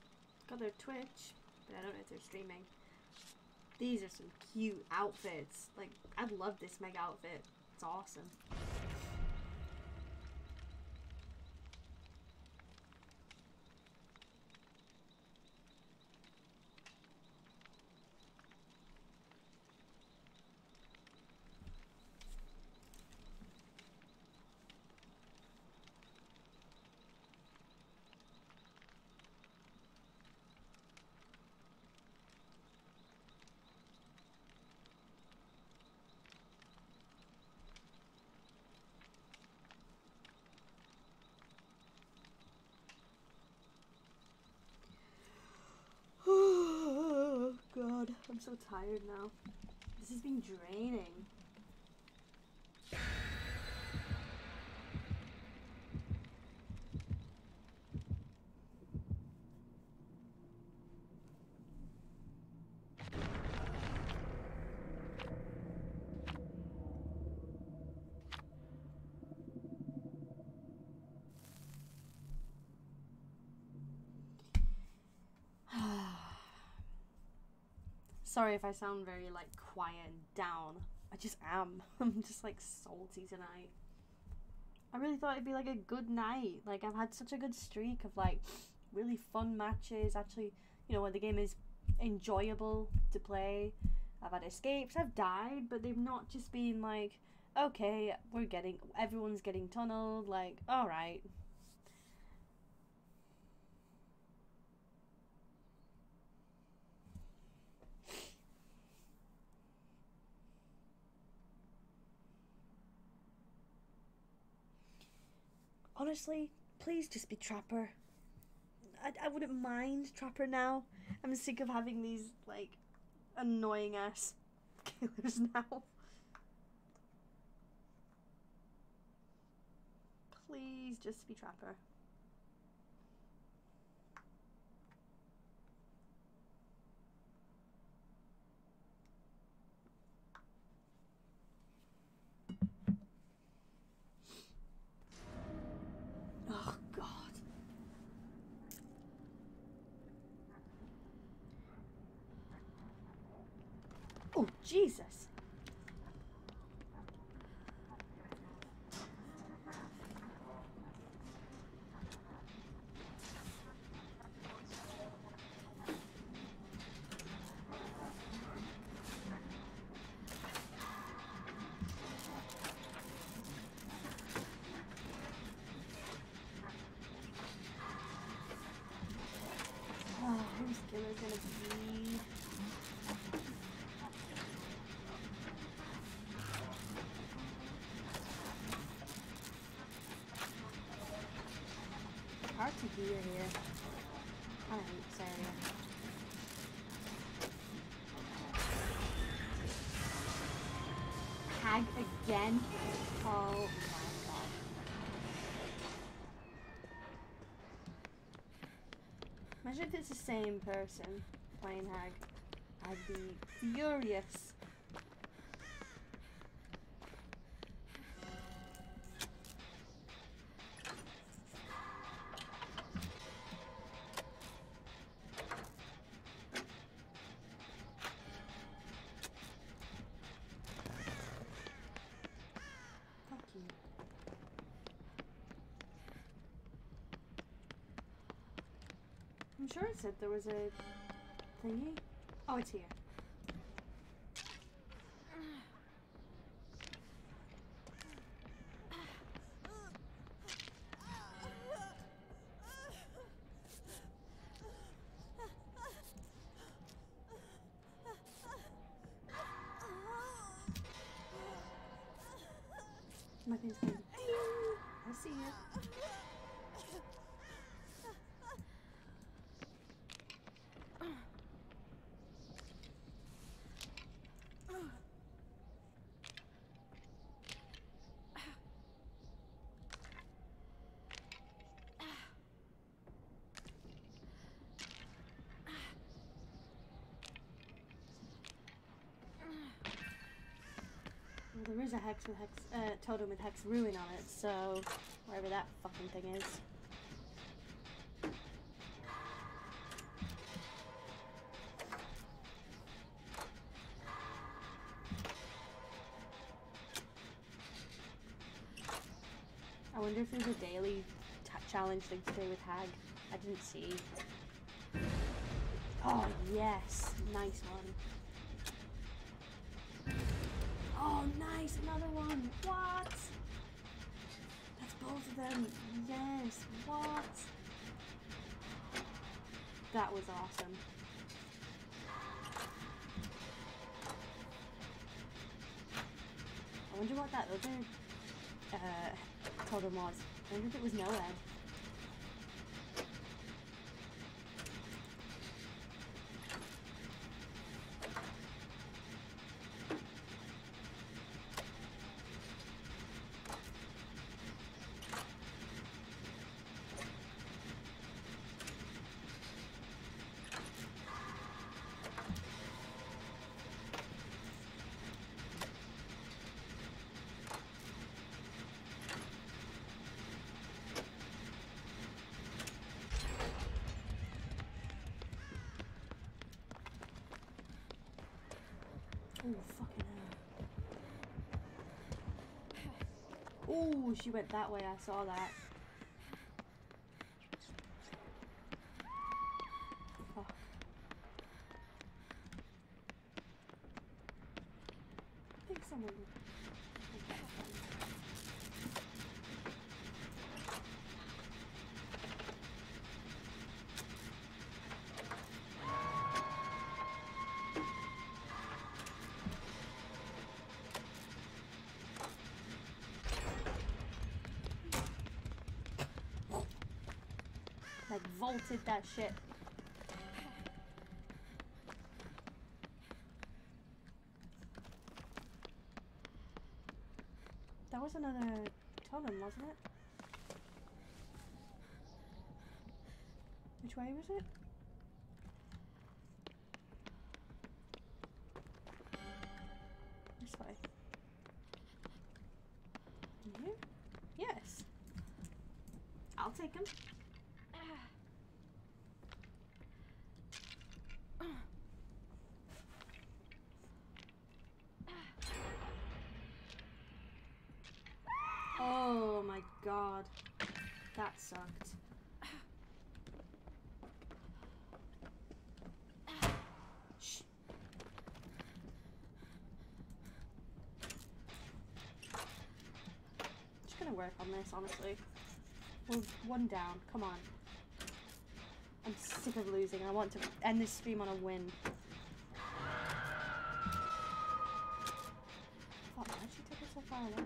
got their Twitch, but I don't know if they're streaming. These are some cute outfits. Like, I love this mega outfit. It's awesome. Oh god, I'm so tired now. This has been draining. Sorry if I sound very like quiet and down. I just am. I'm just like salty tonight. I really thought it'd be like a good night. Like I've had such a good streak of like really fun matches. Actually, you know, when the game is enjoyable to play. I've had escapes. I've died, but they've not just been like, okay, we're getting everyone's getting tunneled. Like, all right. Honestly, please just be Trapper. I, I wouldn't mind Trapper now. I'm sick of having these, like, annoying ass killers now. Please just be Trapper. Jesus. Oh, who's killer gonna be? Here. I this area. Hag again? Oh my god. Imagine if it's the same person playing Hag. I'd be furious. Sure it said there was a thingy. Oh, it's here. Well, there is a hex with hex, uh, totem with hex ruin on it, so wherever that fucking thing is. I wonder if there's a daily challenge thing to do with Hag. I didn't see. Oh yes, nice one. Nice, another one. What? That's both of them. Yes, what? That was awesome. I wonder what that other uh, was. I wonder if it was Noed. Oh, fucking hell. Oh, she went that way. I saw that. did that shit. That was another totem, wasn't it? Which way was it? Sucked. Just gonna work on this, honestly. One down. Come on. I'm sick of losing. I want to end this stream on a win. Fuck, why'd she take us so far away?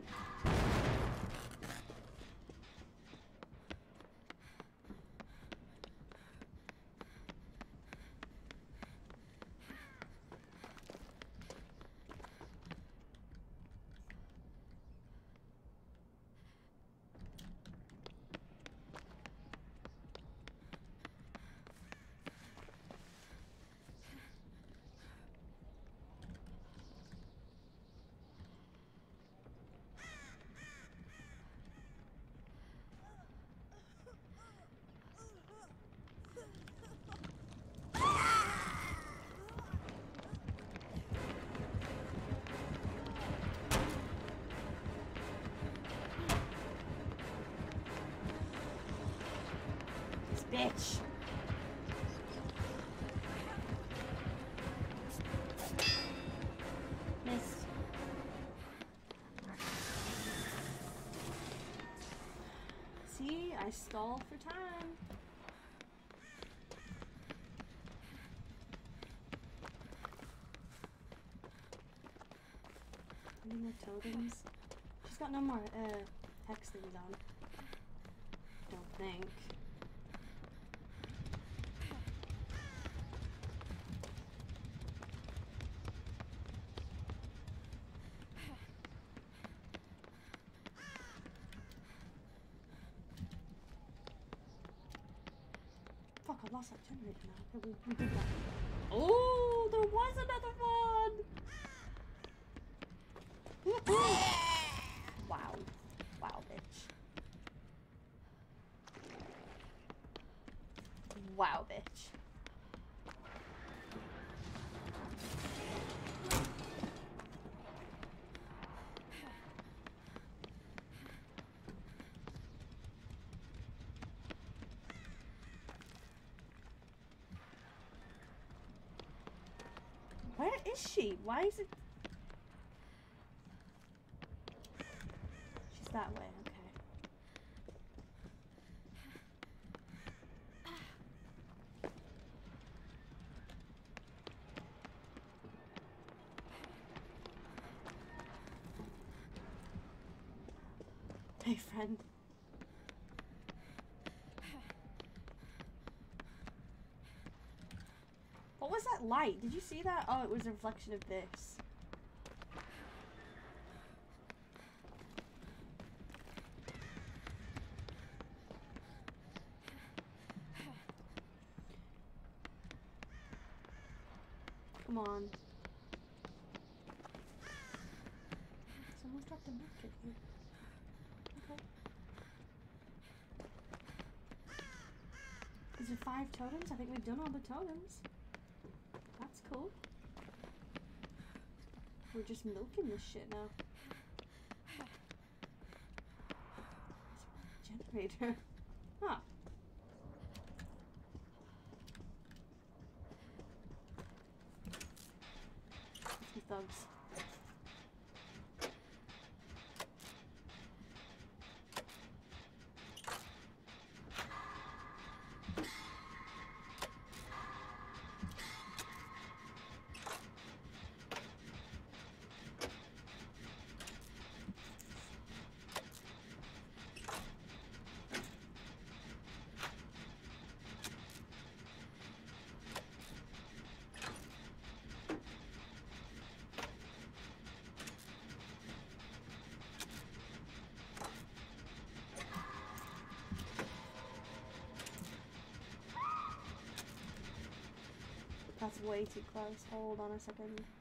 This bitch. See, I stall for time. Any more totems? She's got no more uh, hex things on. Don't think. Fuck, I lost that generator now. Oh, there was another one! Woohoo! wow. Wow, bitch. Wow, bitch. Where is she? Why is it? She's that way, okay. Hey, friend. What was that light? Did you see that? Oh, it was a reflection of this. Come on. Someone's dropped a medkit here. Okay. Is there five totems? I think we've done all the totems. That's cool. We're just milking this shit now. Generator. Way too close. Hold on a second.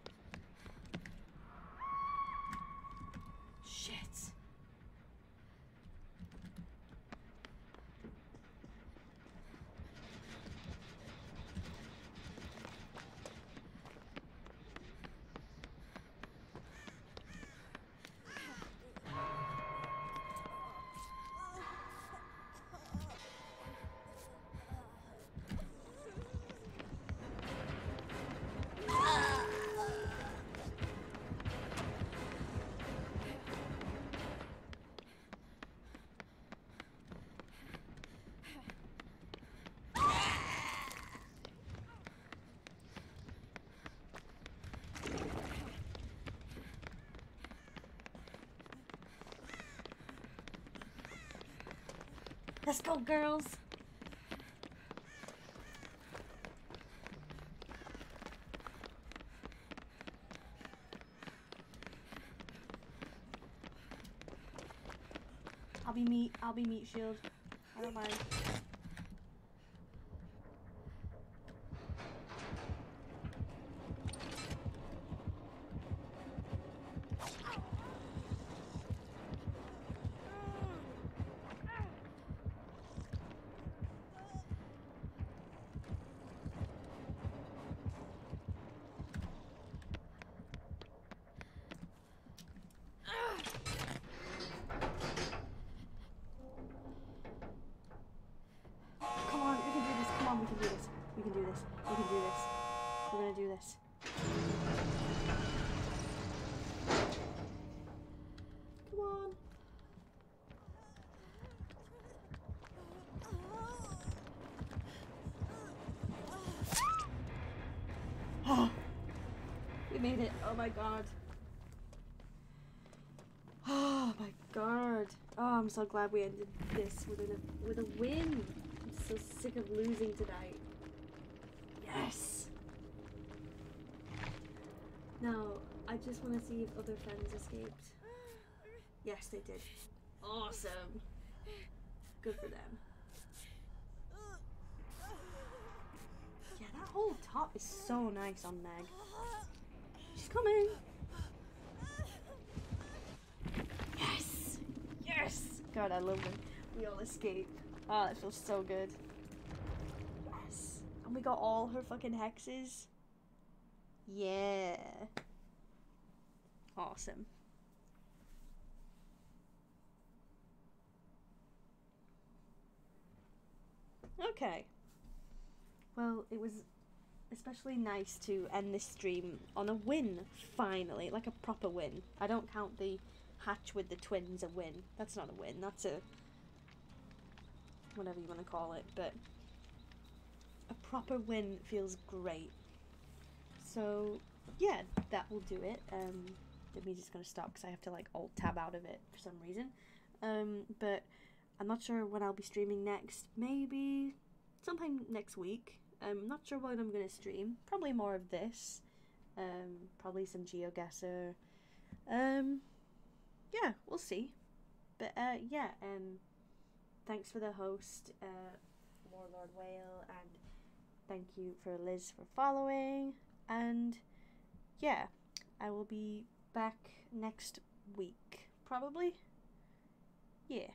Let's go, girls. I'll be meat. I'll be meat shield. I don't mind. Come on, we can do this. Come on, we can do this. We can do this. We can do this. We're gonna do this. Come on. Oh, we made it. Oh my god. Oh my god. Oh, I'm so glad we ended this with a with a win. I'm so sick of losing tonight. Yes. Now, I just want to see if other friends escaped. Yes, they did. Awesome. Good for them. Yeah, that whole top is so nice on Meg. Coming. Yes! Yes! God, I love when we all escape. Oh, that feels so good. Yes. And we got all her fucking hexes. Yeah. Awesome. Okay. Well, it was especially nice to end this stream on a win, finally. Like a proper win. I don't count the hatch with the twins a win. That's not a win. That's a. whatever you want to call it. But a proper win feels great. So, yeah, that will do it. Um, the music's gonna stop because I have to like alt tab out of it for some reason. Um, but I'm not sure when I'll be streaming next. Maybe sometime next week. I'm not sure what I'm gonna stream. Probably more of this. Um, probably some GeoGuessr. Um, yeah, we'll see. But uh, yeah, um, thanks for the host, uh, Warlord Whale, and thank you for Liz for following. And yeah, I will be back next week, probably. Yeah.